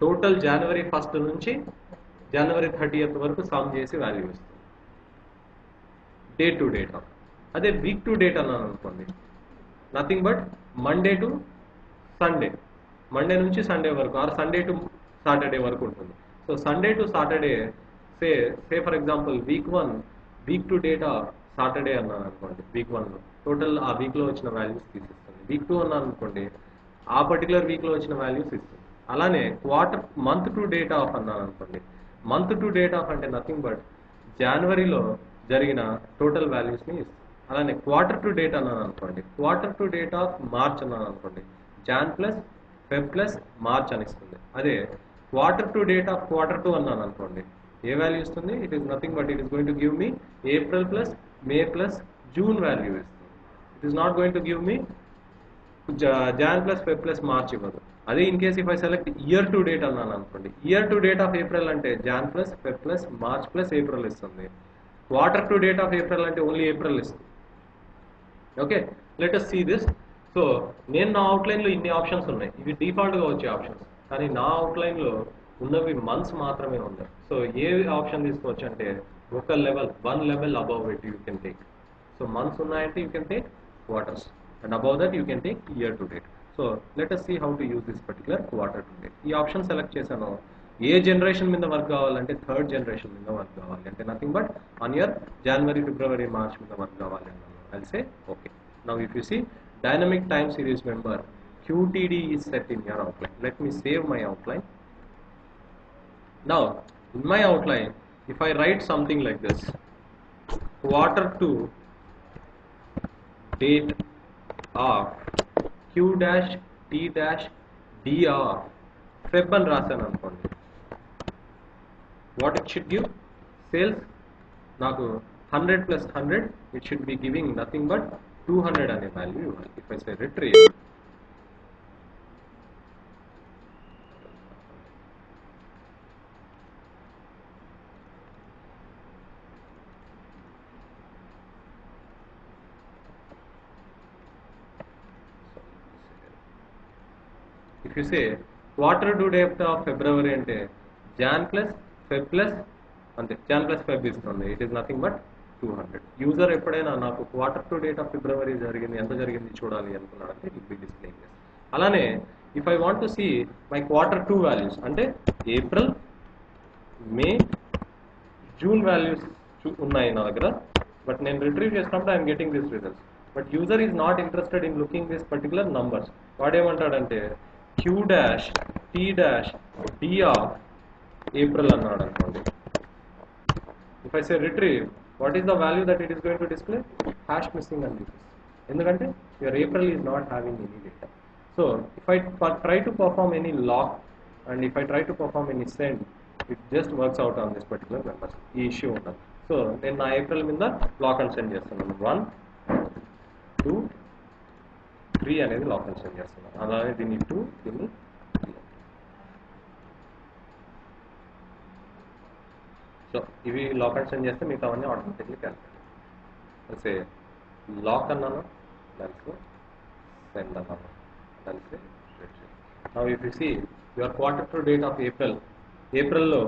టోటల్ జనవరి ఫస్ట్ నుంచి జనవరి థర్టీయత్ వరకు సమ్ చేసి వాల్యూ ఇస్తుంది డే టు డేట్ ఆఫ్ అదే వీక్ టు డేట్ అన్నాను అనుకోండి. Nothing but Monday to Sunday Monday నుంచి సండే వరకు ఆర్ సండే టు సాటర్డే వరకు ఉంటుంది. So Sunday to Saturday say say for example week one week to date of Saturday అన్నాను అనుకోండి వీక్ వన్లో టోటల్ ఆ వీక్లో వచ్చిన వాల్యూస్ తీసిస్తుంది వీక్ టూ అన్నాను అనుకోండి ఆ పర్టికులర్ వీక్లో వచ్చిన వాల్యూస్ ఇస్తుంది అలానే quarter month to date of అన్నాను అనుకోండి. మంత్ టు డేట్ ఆఫ్ అంటే నథింగ్ బట్ జనవరిలో జరిగిన టోటల్ వాల్యూస్ని ఇస్తుంది అలానే క్వార్టర్ టు డేట్ అన్నాను అనుకోండి. Quarter to date of March అన్నాను అనుకోండి. Jan plus Feb plus March అని ఇస్తుంది అదే quarter to date of quarter two అన్నాను అనుకోండి. ఏ వాల్యూ ఇస్తుంది? It is nothing but it is going to give me April plus May plus June value ఇస్తుంది. It is not going to give me Jan plus Feb plus March ఇవ్వదు. అదే in case if I select year to date అన్నాను అనుకోండి. Year to date of April అంటే Jan plus Feb plus March plus April ఇస్తుంది. Quarter to date of April అంటే ఓన్లీ ఏప్రిల్ ఇస్తుంది. Okay let us see this so నేను నా అవుట్లైన్లో ఇన్ని ఆప్షన్స్ ఉన్నాయి. ఇవి డిఫాల్ట్గా వచ్చే ఆప్షన్స్ కానీ నా అవుట్లైన్లో ఉన్నవి మంత్స్ మాత్రమే ఉన్నాయి. సో ఏ ఆప్షన్ తీసుకోవచ్చు అంటే ఒక level one level above it you can take so months ఉన్నాయంటే you can take quarters and above that you can take year to date so let us see how to use this particular quarter to date ఈ ఆప్షన్ సెలెక్ట్ చేశాను. ఏ జనరేషన్ మీద వర్క్ కావాలంటే థర్డ్ జనరేషన్ మీద వర్క్ కావాలి. అంటే nothing but one year January February March మీద వర్క్ కావాలి అన్నాను I'll say OK. Now if you see dynamic time series member QTD is set in your outline. Let me save my outline. Now in my outline if I write something like this quarter to date of Q dash T dash D of Feb and Rasan what it should give sales Not 100 plus 100 it should be giving nothing but 200 and a value if I say retrieve. If you say quarter due date of February and Jan plus Feb plus and Jan plus Feb is from it is nothing but two hundred user ఎప్పుడైనా నాకు quarter to date of February జరిగింది ఎంత జరిగింది చూడాలి అనుకున్నాడంటే ఇట్ బి డిస్ప్లేయింగ్ అలానే if I want to see my quarter two values అంటే ఏప్రిల్ మే జూన్ వాల్యూస్ ఉన్నాయి నా దగ్గర బట్ నేను రిట్రీవ్ చేసినప్పుడు I'm getting this results but user is not interested in looking this particular numbers వాడేమంటాడంటే Q dash T dash D of April అన్నాడు అనుకోండి. If I say retrieve what is the value that it is going to display hash missing అని చూపిస్తుంది ఎందుకంటే your April is not having any data so if I try to perform any lock and if I try to perform any send it just works out on this particular members ఈ ఇష్యూ ఉండదు. సో నేను నా ఏప్రిల్ మీద లాక్ అండ్ సెండ్ చేస్తున్నాను. వన్ టూ త్రీ అనేది లాక్ అండ్ సెండ్ చేస్తున్నాను. అలాగే దీన్ని టూ దీన్ని సో ఇవి లాక్ అండ్ సెండ్ చేస్తే మీకు అవన్నీ ఆటోమేటిక్లీ క్యాల్కులేట్ సే లాక్ అన్నాను దానికి సెండ్ అన్నాను దానికి now if you see your quarter to date of April ఏప్రిల్లో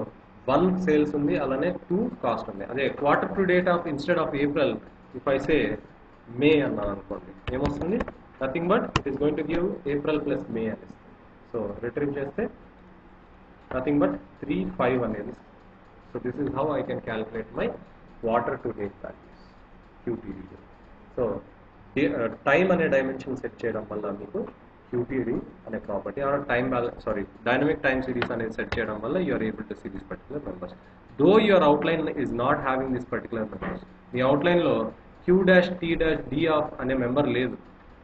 వన్ సేల్స్ ఉంది అలానే టూ కాస్ట్ ఉంది. అదే quarter to date of instead of April if I say May అన్నాను అనుకోండి ఏమొస్తుంది? Nothing but it is going to give April plus May అని సో రిట్రీవ్ చేస్తే నథింగ్ బట్ త్రీ ఫైవ్ అనేది so this is how I can calculate my quarter to date values QTD so time అనే డైమెన్షన్ సెట్ చేయడం వల్ల మీకు క్యూటీడీ అనే property or time sorry dynamic time series అనేది సెట్ చేయడం వల్ల you able to see this particular members though your outline is not having this particular members me అవుట్లైన్లో Q dash T dash D of అనే మెంబర్ లేదు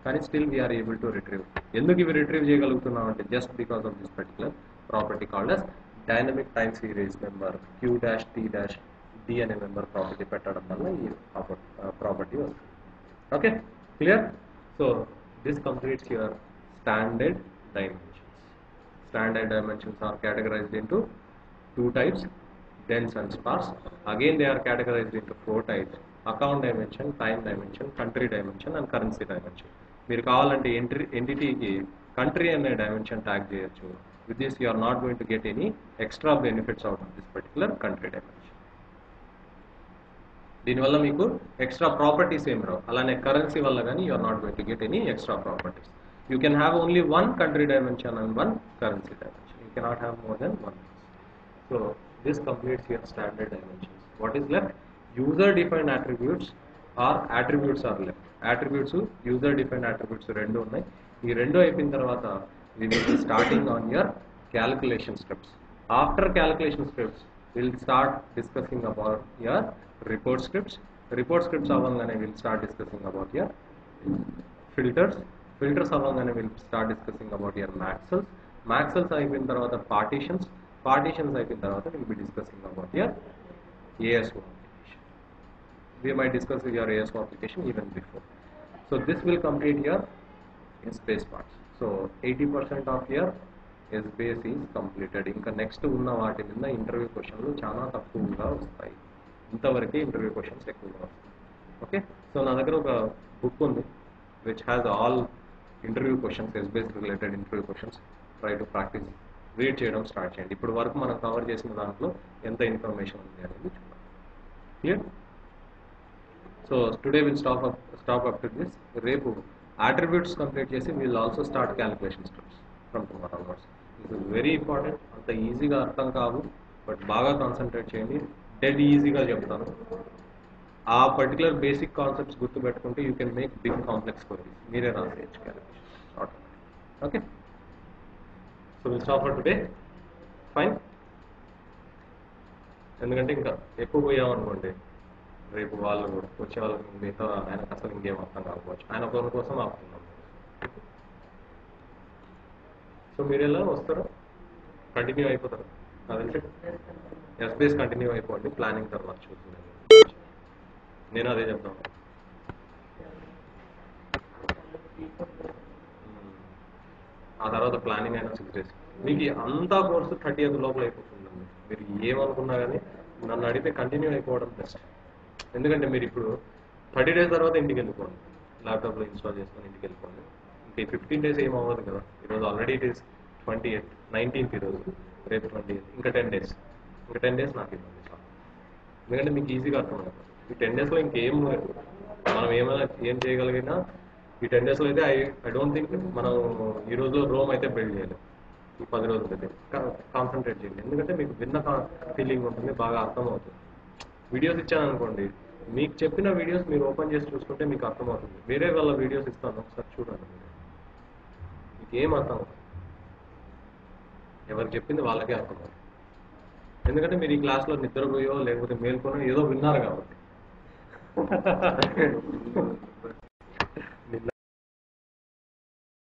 కానీ still we are able to retrieve ఎందుకు ఇవి రిట్రీవ్ చేయగలుగుతున్నాం అంటే just because of this particular property called as dynamic time series member Q dash T dash D అనే మెంబర్ ప్రాపర్టీ పెట్టడం వల్ల ఈ ప్రాపర్టీ వస్తుంది. Okay clear so this completes your standard dimension standard dimensions are categorized into two types dense and sparse again they are categorized in four types account dimension time dimension country dimension and currency dimension మీరు కావాలంటే ఎంట్రీ ఎంటిటీకి కంట్రీ అనే డైమెన్షన్ ట్యాగ్ చేయొచ్చు. With this you are not going to get any extra benefits out of this particular country dimension దీనివల్ల మీకు ఎక్స్ట్రా ప్రాపర్టీస్ ఏం రావు. అలానే కరెన్సీ వల్ల కానీ you are not going to get any extra properties you can have only one country dimension and one currency dimension you cannot have more than one so this completes your standard dimensions what is left user defined attributes or attributes are left attributes user defined attributes రెండు ఉన్నాయి. ఈ రెండు అయిపోయిన తర్వాత We will be starting on your calculation steps after calculation steps will start discussing about your report scripts report scripts అవ్వగానే will start discussing about your filters filters అవ్వగానే will start discussing about your MaxLs MaxLs అయిపోయిన తర్వాత పార్టీషన్స్ పార్టీషన్స్ అయిపోయిన తర్వాత will be discussing about your ASO application we might discuss your ASO application even before. So this will complete your space parts. So 80% of your SBase is completed. ఇంకా నెక్స్ట్ ఉన్న వాటి మీద ఇంటర్వ్యూ క్వశ్చన్లు చాలా తక్కువగా వస్తాయి. ఇంతవరకే ఇంటర్వ్యూ క్వశ్చన్స్ ఎక్కువగా వస్తాయి. ఓకే సో నా దగ్గర ఒక బుక్ ఉంది which has all interview questions Essbase related interview questions try to practice read చేయడం స్టార్ట్ చేయండి. ఇప్పుడు వరకు మనం కవర్ చేసిన దాంట్లో ఎంత ఇన్ఫర్మేషన్ ఉంది అనేది చూడాలి clear so today will stop up stop up to this రేపు అట్రిబ్యూట్స్ కంప్లీట్ చేసి we'll also start calculation steps from tomorrow onwards this very important అంత ఈజీగా అర్థం కాదు బట్ బాగా కాన్సన్ట్రేట్ చేయండి. డెడ్ ఈజీగా చెప్తాను. ఆ పర్టికులర్ బేసిక్ కాన్సెప్ట్స్ గుర్తుపెట్టుకుంటే you can make big complex queries మీరే రాసేయచ్చు calculation okay so will stop for today fine ఎందుకంటే ఇంకా ఎక్కువ పోయామనుకోండి. రేపు వాళ్ళు వచ్చే వాళ్ళకి మిగతా ఆయనకు అసలు ఇంకేం అర్థం కాకపోవచ్చు. ఆయన ఒకరి కోసం ఆపుతున్నాం. సో మీరు ఎలా వస్తారు? కంటిన్యూ అయిపోతారు. అదంటే ఎస్బీఎస్ కంటిన్యూ అయిపోండి. ప్లానింగ్ తర్వాత చూస్తున్నాను నేను అదే చెప్తాను. ఆ తర్వాత ప్లానింగ్ అయినా సిక్స్ డేస్ మీకు అంతా కోర్సు థర్టీ ఎయిత్ లోపల అయిపోతుందండి. మీరు ఏమనుకున్నా కానీ నన్ను అడిగితే కంటిన్యూ అయిపోవడం బెస్ట్ ఎందుకంటే మీరు ఇప్పుడు థర్టీ డేస్ తర్వాత ఇంటికి వెళ్ళిపోండి. ల్యాప్టాప్లో ఇన్స్టాల్ చేసుకొని ఇంటికి వెళ్ళిపోండి. ఇంకా ఈ ఫిఫ్టీన్ డేస్ ఏం అవ్వదు కదా. ఈరోజు already it is twenty eighth nineteenth ఈరోజు రేపు ట్వంటీ ఎయిత్ ఇంకా టెన్ డేస్ ఇంకా టెన్ డేస్ నాకు ఇవ్వండి ఎందుకంటే మీకు ఈజీగా అర్థమవుతుంది. ఈ టెన్ డేస్లో ఇంకేం మనం ఏమైనా ఏం చేయగలిగినా ఈ టెన్ డేస్లో అయితే ఐ ఐ డోంట్ థింక్ మనం ఈ రోజు రోమ్ అయితే బిల్డ్ చేయలేం. ఈ పది రోజులు అయితే కాన్సన్ట్రేట్ చేయండి. ఎందుకంటే మీకు విన్న ఫీలింగ్ ఉంటుంది బాగా అర్థం అవుతుంది వీడియోస్ ఇచ్చాను అనుకోండి మీకు చెప్పిన వీడియోస్ మీరు ఓపెన్ చేసి చూసుకుంటే మీకు అర్థమవుతుంది. వేరే వాళ్ళ వీడియోస్ ఇస్తాను. ఒకసారి చూడండి మీరు. మీకు ఏం అర్థం ఎవరు చెప్పింది వాళ్ళకే అర్థమవుతుంది. ఎందుకంటే మీరు ఈ క్లాస్లో నిద్రపోయో లేకపోతే మేల్కొనో ఏదో విన్నారు కాబట్టి.